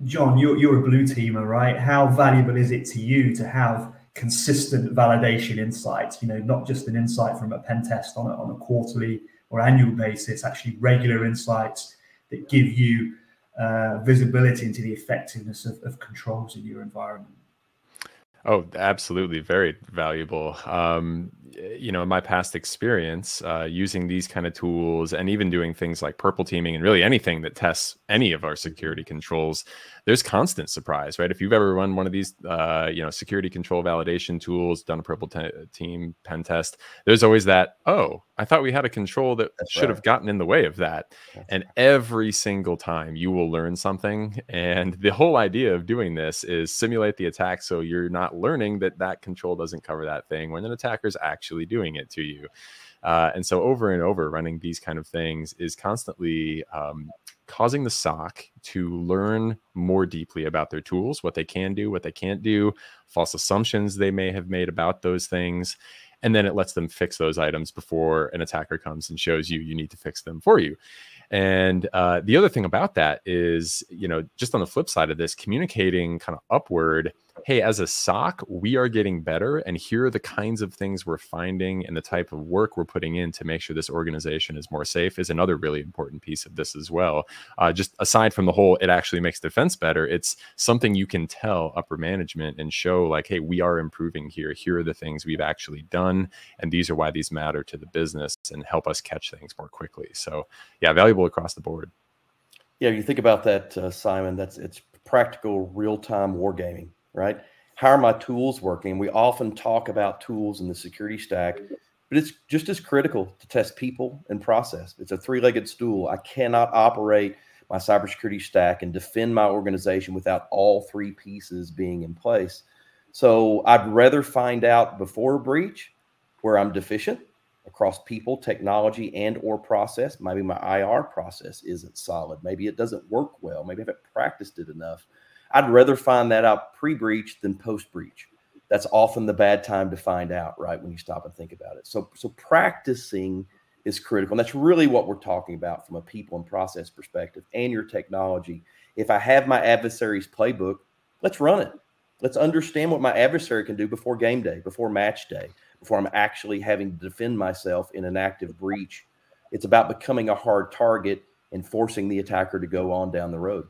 John, you're, you're a blue teamer, right? How valuable is it to you to have consistent validation insights, you know, not just an insight from a pen test on a, on a quarterly or annual basis, actually regular insights that give you uh, visibility into the effectiveness of, of controls in your environment. Oh, absolutely. Very valuable. Um, you know, in my past experience, uh, using these kind of tools and even doing things like purple teaming and really anything that tests any of our security controls, there's constant surprise, right? If you've ever run one of these, uh, you know, security control validation tools, done a purple te- team pen test, there's always that, oh, I thought we had a control that That's should right. have gotten in the way of that. That's and right. every single time you will learn something. And the whole idea of doing this is simulate the attack so you're not learning that that control doesn't cover that thing when an attacker's actually doing it to you. Uh, and so over and over running these kind of things is constantly um, causing the SOC to learn more deeply about their tools, what they can do, what they can't do, false assumptions they may have made about those things. And then it lets them fix those items before an attacker comes and shows you you need to fix them for you. And uh, the other thing about that is, you know, just on the flip side of this, communicating kind of upward hey, as a SOC, we are getting better. And here are the kinds of things we're finding and the type of work we're putting in to make sure this organization is more safe is another really important piece of this as well. Uh, just aside from the whole, it actually makes defense better, it's something you can tell upper management and show, like, hey, we are improving here. Here are the things we've actually done. And these are why these matter to the business and help us catch things more quickly. So, yeah, valuable across the board. Yeah, you think about that, uh, Simon. That's it's practical real time wargaming right? How are my tools working? We often talk about tools in the security stack, but it's just as critical to test people and process. It's a three legged stool. I cannot operate my cybersecurity stack and defend my organization without all three pieces being in place. So I'd rather find out before a breach where I'm deficient across people, technology, and or process. Maybe my IR process isn't solid. Maybe it doesn't work well. Maybe I haven't practiced it enough. I'd rather find that out pre breach than post breach. That's often the bad time to find out, right? When you stop and think about it. So, so practicing is critical. And that's really what we're talking about from a people and process perspective and your technology. If I have my adversary's playbook, let's run it. Let's understand what my adversary can do before game day, before match day, before I'm actually having to defend myself in an active breach. It's about becoming a hard target and forcing the attacker to go on down the road.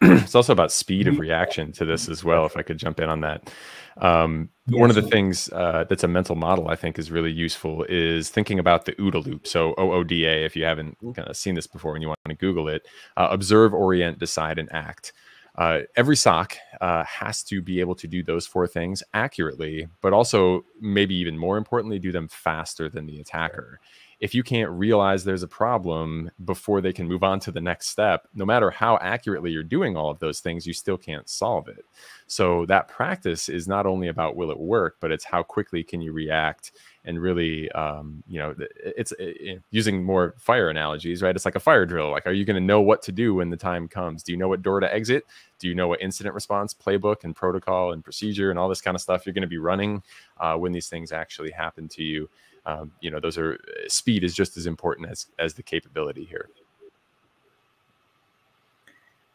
it's also about speed of reaction to this as well. If I could jump in on that, um, yeah, one of the things uh, that's a mental model I think is really useful is thinking about the OODA loop. So OODA, if you haven't kind of seen this before and you want to Google it, uh, observe, orient, decide, and act. Uh, every SOC uh, has to be able to do those four things accurately, but also maybe even more importantly, do them faster than the attacker if you can't realize there's a problem before they can move on to the next step, no matter how accurately you're doing all of those things, you still can't solve it. So that practice is not only about will it work, but it's how quickly can you react and really, um, you know, it's it, using more fire analogies, right? It's like a fire drill. Like, are you going to know what to do when the time comes? Do you know what door to exit? Do you know what incident response playbook and protocol and procedure and all this kind of stuff you're going to be running uh, when these things actually happen to you? Um, you know those are speed is just as important as as the capability here.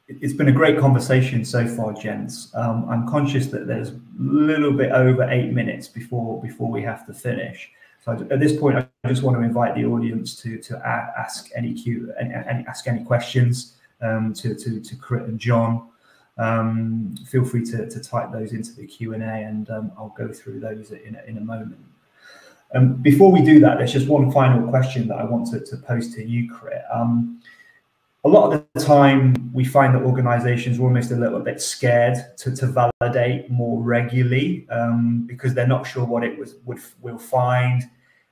It's been a great conversation so far gents. Um, i'm conscious that there's a little bit over eight minutes before before we have to finish. So at this point i just want to invite the audience to to ask any q ask any questions um, to, to to crit and john. Um, feel free to, to type those into the q&a and um, i'll go through those in in a moment um, before we do that, there's just one final question that I want to, to pose to you, Crit. Um, a lot of the time, we find that organizations are almost a little bit scared to, to validate more regularly um, because they're not sure what it was would will find.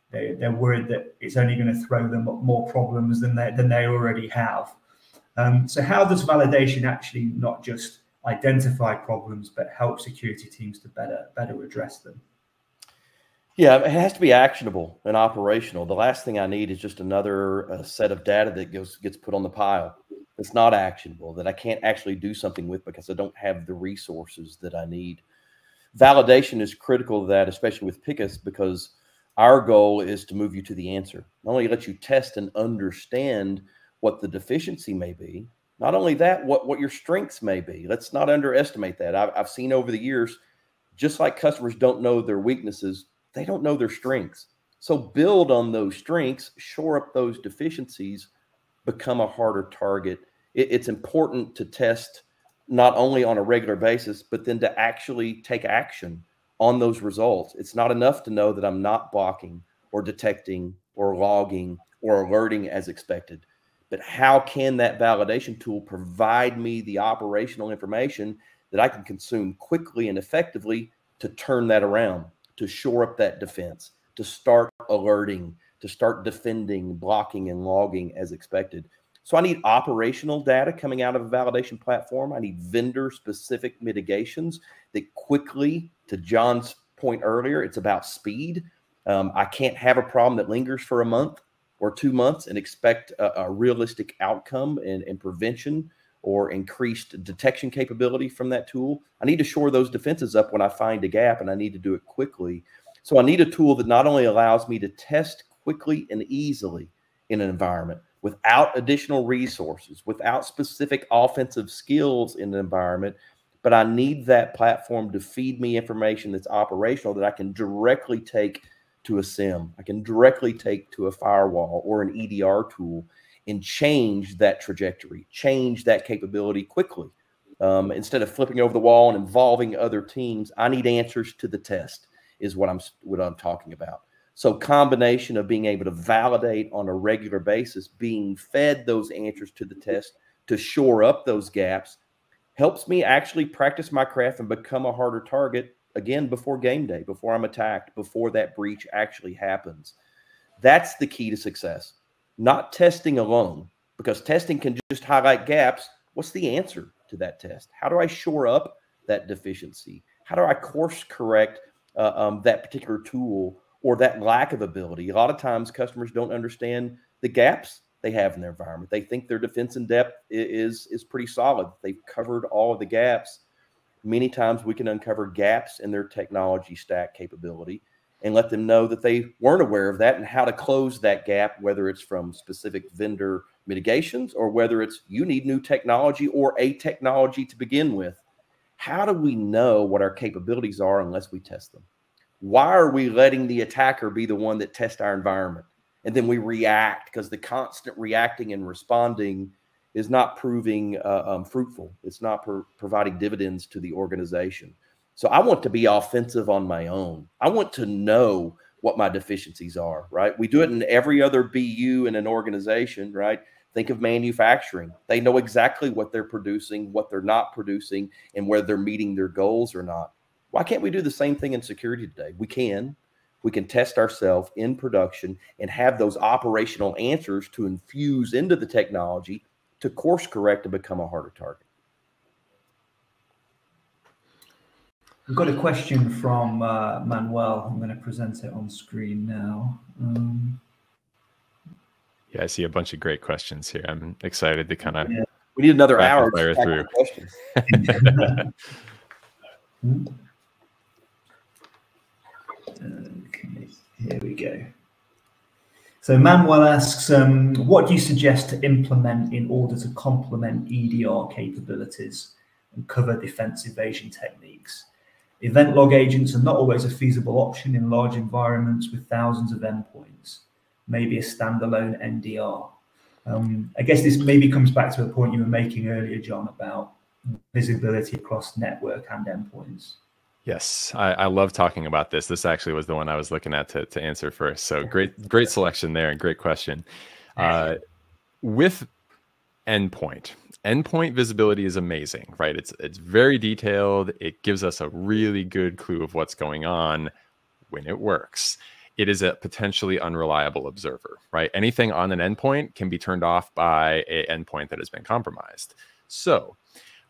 They, they're worried that it's only going to throw them up more problems than they, than they already have. Um, so, how does validation actually not just identify problems but help security teams to better better address them? Yeah, it has to be actionable and operational. The last thing I need is just another uh, set of data that goes gets put on the pile. It's not actionable that I can't actually do something with because I don't have the resources that I need. Validation is critical to that, especially with Picus, because our goal is to move you to the answer. Not only let you test and understand what the deficiency may be, not only that, what what your strengths may be. Let's not underestimate that. I've, I've seen over the years, just like customers don't know their weaknesses, they don't know their strengths. So build on those strengths, shore up those deficiencies, become a harder target. It, it's important to test not only on a regular basis, but then to actually take action on those results. It's not enough to know that I'm not blocking or detecting or logging or alerting as expected. But how can that validation tool provide me the operational information that I can consume quickly and effectively to turn that around? To shore up that defense, to start alerting, to start defending, blocking, and logging as expected. So I need operational data coming out of a validation platform. I need vendor specific mitigations that quickly, to John's point earlier, it's about speed. Um, I can't have a problem that lingers for a month or two months and expect a, a realistic outcome and, and prevention or increased detection capability from that tool. I need to shore those defenses up when I find a gap and I need to do it quickly. So I need a tool that not only allows me to test quickly and easily in an environment without additional resources, without specific offensive skills in the environment, but I need that platform to feed me information that's operational that I can directly take to a SIEM. I can directly take to a firewall or an EDR tool and change that trajectory, change that capability quickly. Um, instead of flipping over the wall and involving other teams, I need answers to the test. Is what I'm what I'm talking about. So combination of being able to validate on a regular basis, being fed those answers to the test to shore up those gaps, helps me actually practice my craft and become a harder target again before game day, before I'm attacked, before that breach actually happens. That's the key to success not testing alone, because testing can just highlight gaps. What's the answer to that test? How do I shore up that deficiency? How do I course correct uh, um, that particular tool or that lack of ability? A lot of times, customers don't understand the gaps they have in their environment. They think their defense in depth is is pretty solid. They've covered all of the gaps. Many times, we can uncover gaps in their technology stack capability and let them know that they weren't aware of that and how to close that gap, whether it's from specific vendor mitigations or whether it's you need new technology or a technology to begin with. How do we know what our capabilities are unless we test them? Why are we letting the attacker be the one that tests our environment? And then we react because the constant reacting and responding is not proving uh, um, fruitful. It's not pro- providing dividends to the organization. So I want to be offensive on my own. I want to know what my deficiencies are, right? We do it in every other BU in an organization, right? Think of manufacturing. They know exactly what they're producing, what they're not producing, and whether they're meeting their goals or not. Why can't we do the same thing in security today? We can. We can test ourselves in production and have those operational answers to infuse into the technology to course correct and become a harder target. We've got a question from uh, Manuel. I'm going to present it on screen now. Um, yeah, I see a bunch of great questions here. I'm excited to kind of. Yeah. We need another hour to through. questions. okay, here we go. So Manuel asks, um, what do you suggest to implement in order to complement EDR capabilities and cover defense evasion techniques? Event log agents are not always a feasible option in large environments with thousands of endpoints, maybe a standalone NDR. Um, I guess this maybe comes back to a point you were making earlier, John, about visibility across network and endpoints. Yes, I, I, love talking about this. This actually was the one I was looking at to, to answer first. So great, great selection there and great question. Uh, with endpoint, endpoint visibility is amazing, right? It's it's very detailed. It gives us a really good clue of what's going on when it works. It is a potentially unreliable observer, right? Anything on an endpoint can be turned off by a endpoint that has been compromised. So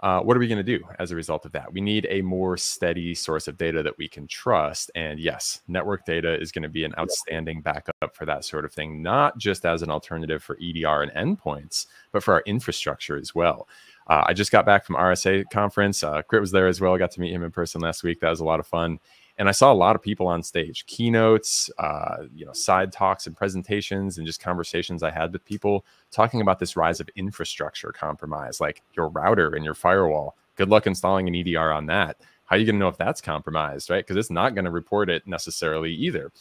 uh, what are we going to do as a result of that? We need a more steady source of data that we can trust. And yes, network data is going to be an outstanding backup for that sort of thing, not just as an alternative for EDR and endpoints, but for our infrastructure as well. Uh, I just got back from RSA conference. Uh, Crit was there as well. I got to meet him in person last week. That was a lot of fun and I saw a lot of people on stage, keynotes, uh, you know, side talks and presentations, and just conversations I had with people talking about this rise of infrastructure compromise, like your router and your firewall. Good luck installing an EDR on that. How are you going to know if that's compromised, right? Because it's not going to report it necessarily either,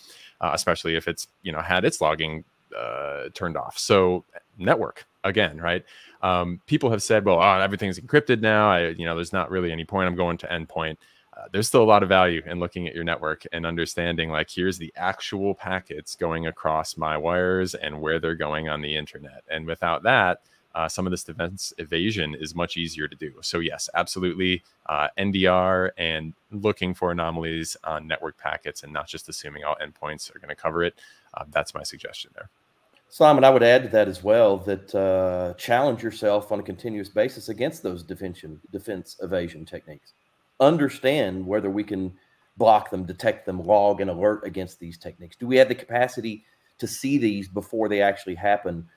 uh, especially if it's you know had its logging uh, turned off. So network again, right? Um, people have said, well, oh, everything's encrypted now. I, you know, there's not really any point. I'm going to endpoint uh, there's still a lot of value in looking at your network and understanding like here's the actual packets going across my wires and where they're going on the internet. And without that uh, some of this defense evasion is much easier to do. So yes absolutely uh, ndr and looking for anomalies on network packets and not just assuming all endpoints are going to cover it uh, that's my suggestion there. Simon, I would add to that as well that uh, challenge yourself on a continuous basis against those defense defense evasion techniques understand whether we can block them, detect them, log, and alert against these techniques? Do we have the capacity to see these before they actually happen?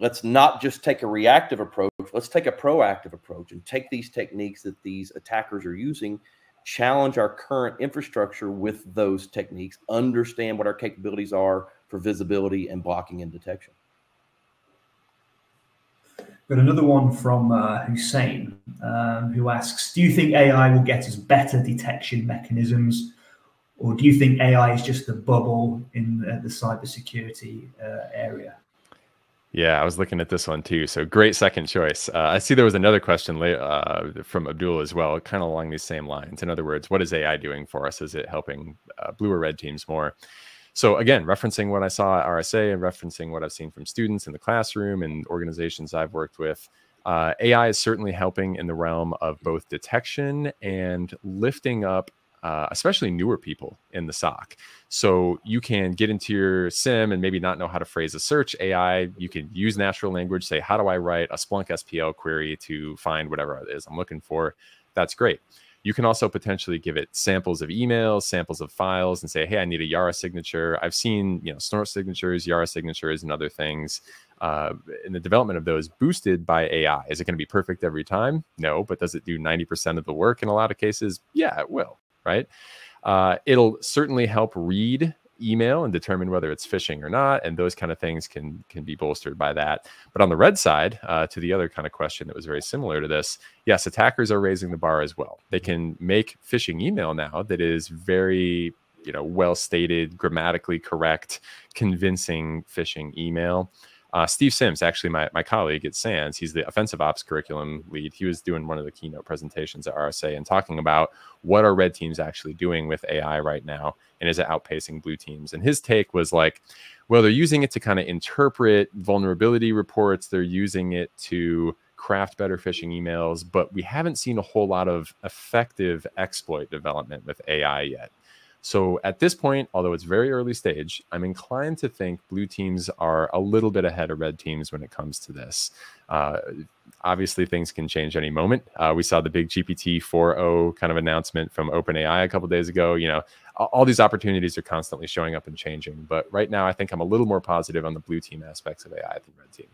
Let's not just take a reactive approach. Let's take a proactive approach and take these techniques that these attackers are using, challenge our current infrastructure with those techniques, understand what our capabilities are for visibility and blocking and detection. Got another one from uh, Hussein, um, who asks Do you think AI will get us better detection mechanisms, or do you think AI is just a bubble in the, the cybersecurity uh, area? Yeah, I was looking at this one too. So great second choice. Uh, I see there was another question uh, from Abdul as well, kind of along these same lines. In other words, what is AI doing for us? Is it helping uh, blue or red teams more? So again, referencing what I saw at RSA and referencing what I've seen from students in the classroom and organizations I've worked with, uh, AI is certainly helping in the realm of both detection and lifting up, uh, especially newer people in the SOC. So you can get into your SIEM and maybe not know how to phrase a search AI. You can use natural language, say, how do I write a Splunk SPL query to find whatever it is I'm looking for? That's great. You can also potentially give it samples of emails, samples of files, and say, "Hey, I need a Yara signature." I've seen, you know, Snort signatures, Yara signatures, and other things uh, in the development of those boosted by AI. Is it going to be perfect every time? No, but does it do ninety percent of the work in a lot of cases? Yeah, it will. Right. Uh, it'll certainly help read email and determine whether it's phishing or not and those kind of things can can be bolstered by that. But on the red side uh, to the other kind of question that was very similar to this yes attackers are raising the bar as well. They can make phishing email now that is very you know well stated grammatically correct convincing phishing email Uh, Steve Sims, actually my, my colleague at SANS, he's the offensive ops curriculum lead. He was doing one of the keynote presentations at RSA and talking about what are red teams actually doing with AI right now and is it outpacing blue teams? And his take was like, well, they're using it to kind of interpret vulnerability reports. They're using it to craft better phishing emails, but we haven't seen a whole lot of effective exploit development with AI yet. So at this point, although it's very early stage, I'm inclined to think blue teams are a little bit ahead of red teams when it comes to this. Uh, obviously, things can change any moment. Uh, we saw the big GPT-4o kind of announcement from OpenAI a couple days ago. You know, all these opportunities are constantly showing up and changing. But right now, I think I'm a little more positive on the blue team aspects of AI than red team.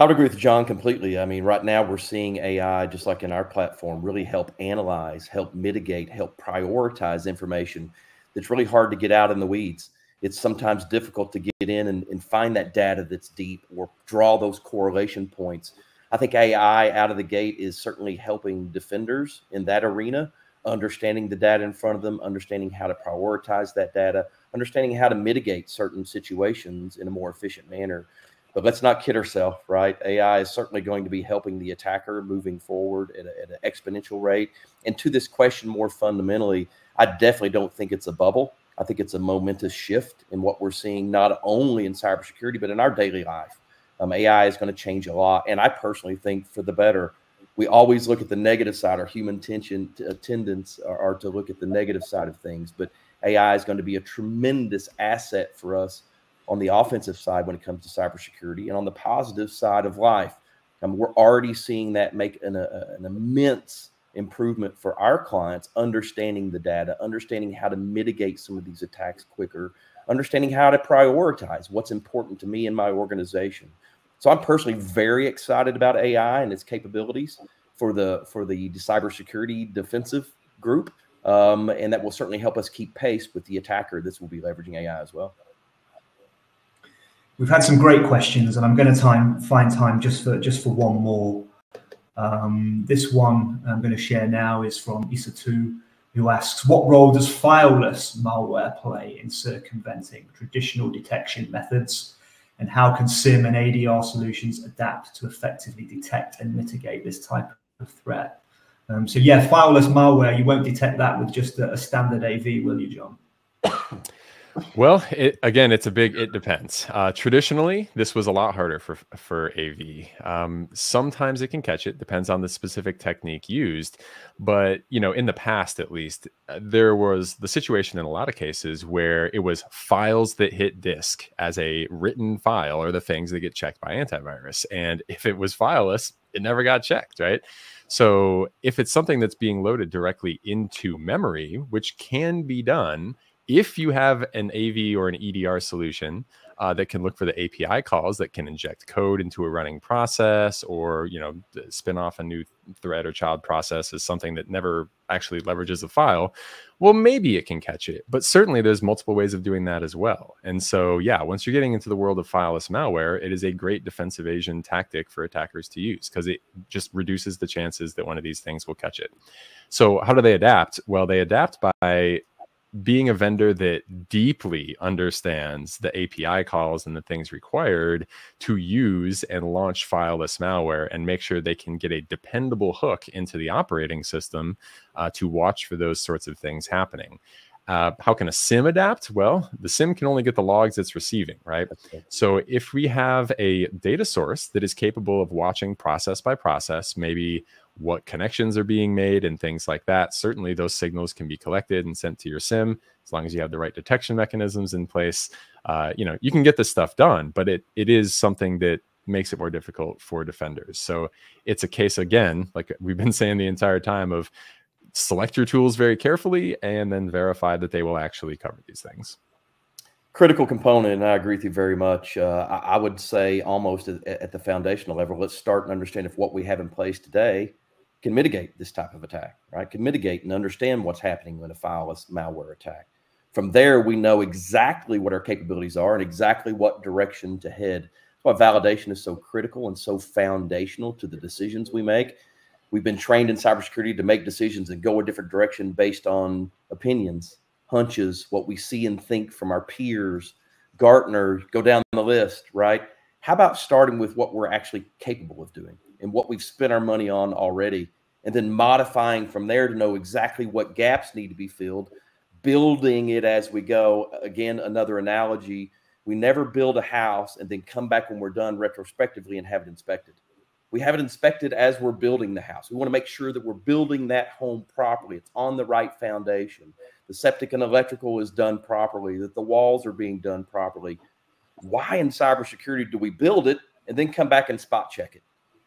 I would agree with John completely. I mean, right now we're seeing AI, just like in our platform, really help analyze, help mitigate, help prioritize information that's really hard to get out in the weeds. It's sometimes difficult to get in and, and find that data that's deep or draw those correlation points. I think AI out of the gate is certainly helping defenders in that arena, understanding the data in front of them, understanding how to prioritize that data, understanding how to mitigate certain situations in a more efficient manner. But let's not kid ourselves, right? AI is certainly going to be helping the attacker moving forward at, a, at, an exponential rate. And to this question, more fundamentally, I definitely don't think it's a bubble. I think it's a momentous shift in what we're seeing, not only in cybersecurity, but in our daily life. Um, AI is going to change a lot. And I personally think for the better. We always look at the negative side. Our human tension, uh, tendons are, are to look at the negative side of things. But AI is going to be a tremendous asset for us on the offensive side when it comes to cybersecurity and on the positive side of life. Um, we're already seeing that make an, a, an immense improvement for our clients, understanding the data, understanding how to mitigate some of these attacks quicker, understanding how to prioritize what's important to me and my organization. So I'm personally very excited about AI and its capabilities for the for the cybersecurity defensive group, um, and that will certainly help us keep pace with the attacker. This will be leveraging AI as well. We've had some great questions, and I'm going to time find time just for just for one more. Um, this one I'm going to share now is from Isatu, who asks, "What role does fileless malware play in circumventing traditional detection methods, and how can SIEM and EDR solutions adapt to effectively detect and mitigate this type of threat?" Um, so yeah, fileless malware, you won't detect that with just a, a standard AV, will you, John? Well, it, again, it's a big. It depends. Uh, traditionally, this was a lot harder for for AV. Um, sometimes it can catch it. Depends on the specific technique used. But you know, in the past, at least, uh, there was the situation in a lot of cases where it was files that hit disk as a written file or the things that get checked by antivirus. And if it was fileless, it never got checked, right? So if it's something that's being loaded directly into memory, which can be done if you have an AV or an EDR solution uh, that can look for the API calls that can inject code into a running process or you know spin off a new thread or child process as something that never actually leverages a file, well maybe it can catch it. But certainly there's multiple ways of doing that as well. And so yeah, once you're getting into the world of fileless malware, it is a great defense evasion tactic for attackers to use because it just reduces the chances that one of these things will catch it. So how do they adapt? Well, they adapt by being a vendor that deeply understands the API calls and the things required to use and launch fileless malware and make sure they can get a dependable hook into the operating system uh, to watch for those sorts of things happening. Uh, how can a SIEM adapt? Well, the SIEM can only get the logs it's receiving, right? So if we have a data source that is capable of watching process by process, maybe what connections are being made and things like that. Certainly, those signals can be collected and sent to your SIEM as long as you have the right detection mechanisms in place. Uh, you know, you can get this stuff done, but it it is something that makes it more difficult for defenders. So it's a case again, like we've been saying the entire time, of select your tools very carefully and then verify that they will actually cover these things critical component, and I agree with you very much. Uh, I, I, would say almost at, at, the foundational level, let's start and understand if what we have in place today can mitigate this type of attack, right? Can mitigate and understand what's happening when a fileless malware attack. From there, we know exactly what our capabilities are and exactly what direction to head. That's why validation is so critical and so foundational to the decisions we make. We've been trained in cybersecurity to make decisions and go a different direction based on opinions, hunches, what we see and think from our peers, Gartner, go down the list, right? How about starting with what we're actually capable of doing and what we've spent our money on already, and then modifying from there to know exactly what gaps need to be filled, building it as we go. Again, another analogy we never build a house and then come back when we're done retrospectively and have it inspected. We have it inspected as we're building the house. We want to make sure that we're building that home properly. It's on the right foundation. The septic and electrical is done properly, that the walls are being done properly. Why in cybersecurity do we build it and then come back and spot check it?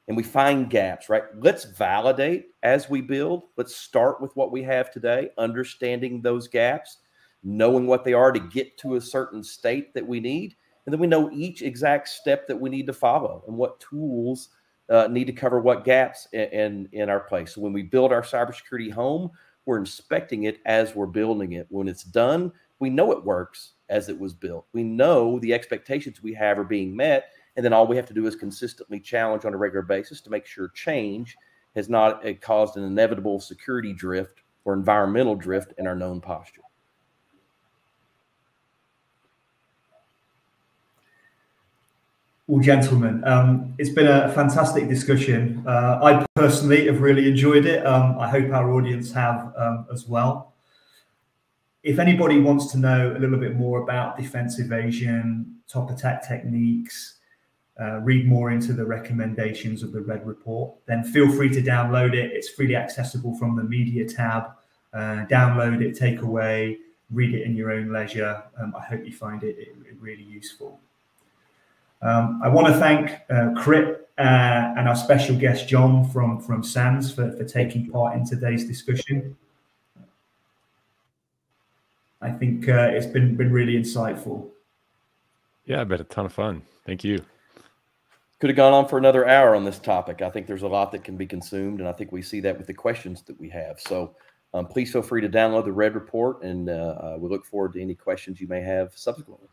And we find gaps, right? Let's validate as we build. Let's start with what we have today, understanding those gaps knowing what they are to get to a certain state that we need. And then we know each exact step that we need to follow and what tools uh, need to cover what gaps in, in, in our place. So when we build our cybersecurity home, we're inspecting it as we're building it. When it's done, we know it works as it was built. We know the expectations we have are being met. And then all we have to do is consistently challenge on a regular basis to make sure change has not uh, caused an inevitable security drift or environmental drift in our known posture. Well, gentlemen, um, it's been a fantastic discussion. Uh, I personally have really enjoyed it. Um, I hope our audience have um, as well. If anybody wants to know a little bit more about defense evasion, top attack techniques, uh, read more into the recommendations of the Red Report, then feel free to download it. It's freely accessible from the media tab. Uh, download it, take away, read it in your own leisure. Um, I hope you find it, it, it really useful. Um, I want to thank uh, Crit uh, and our special guest John from from SANS for, for taking part in today's discussion. I think uh, it's been been really insightful. Yeah, I bet a ton of fun. Thank you. Could have gone on for another hour on this topic. I think there's a lot that can be consumed, and I think we see that with the questions that we have. So um, please feel free to download the Red Report, and uh, uh we look forward to any questions you may have subsequently.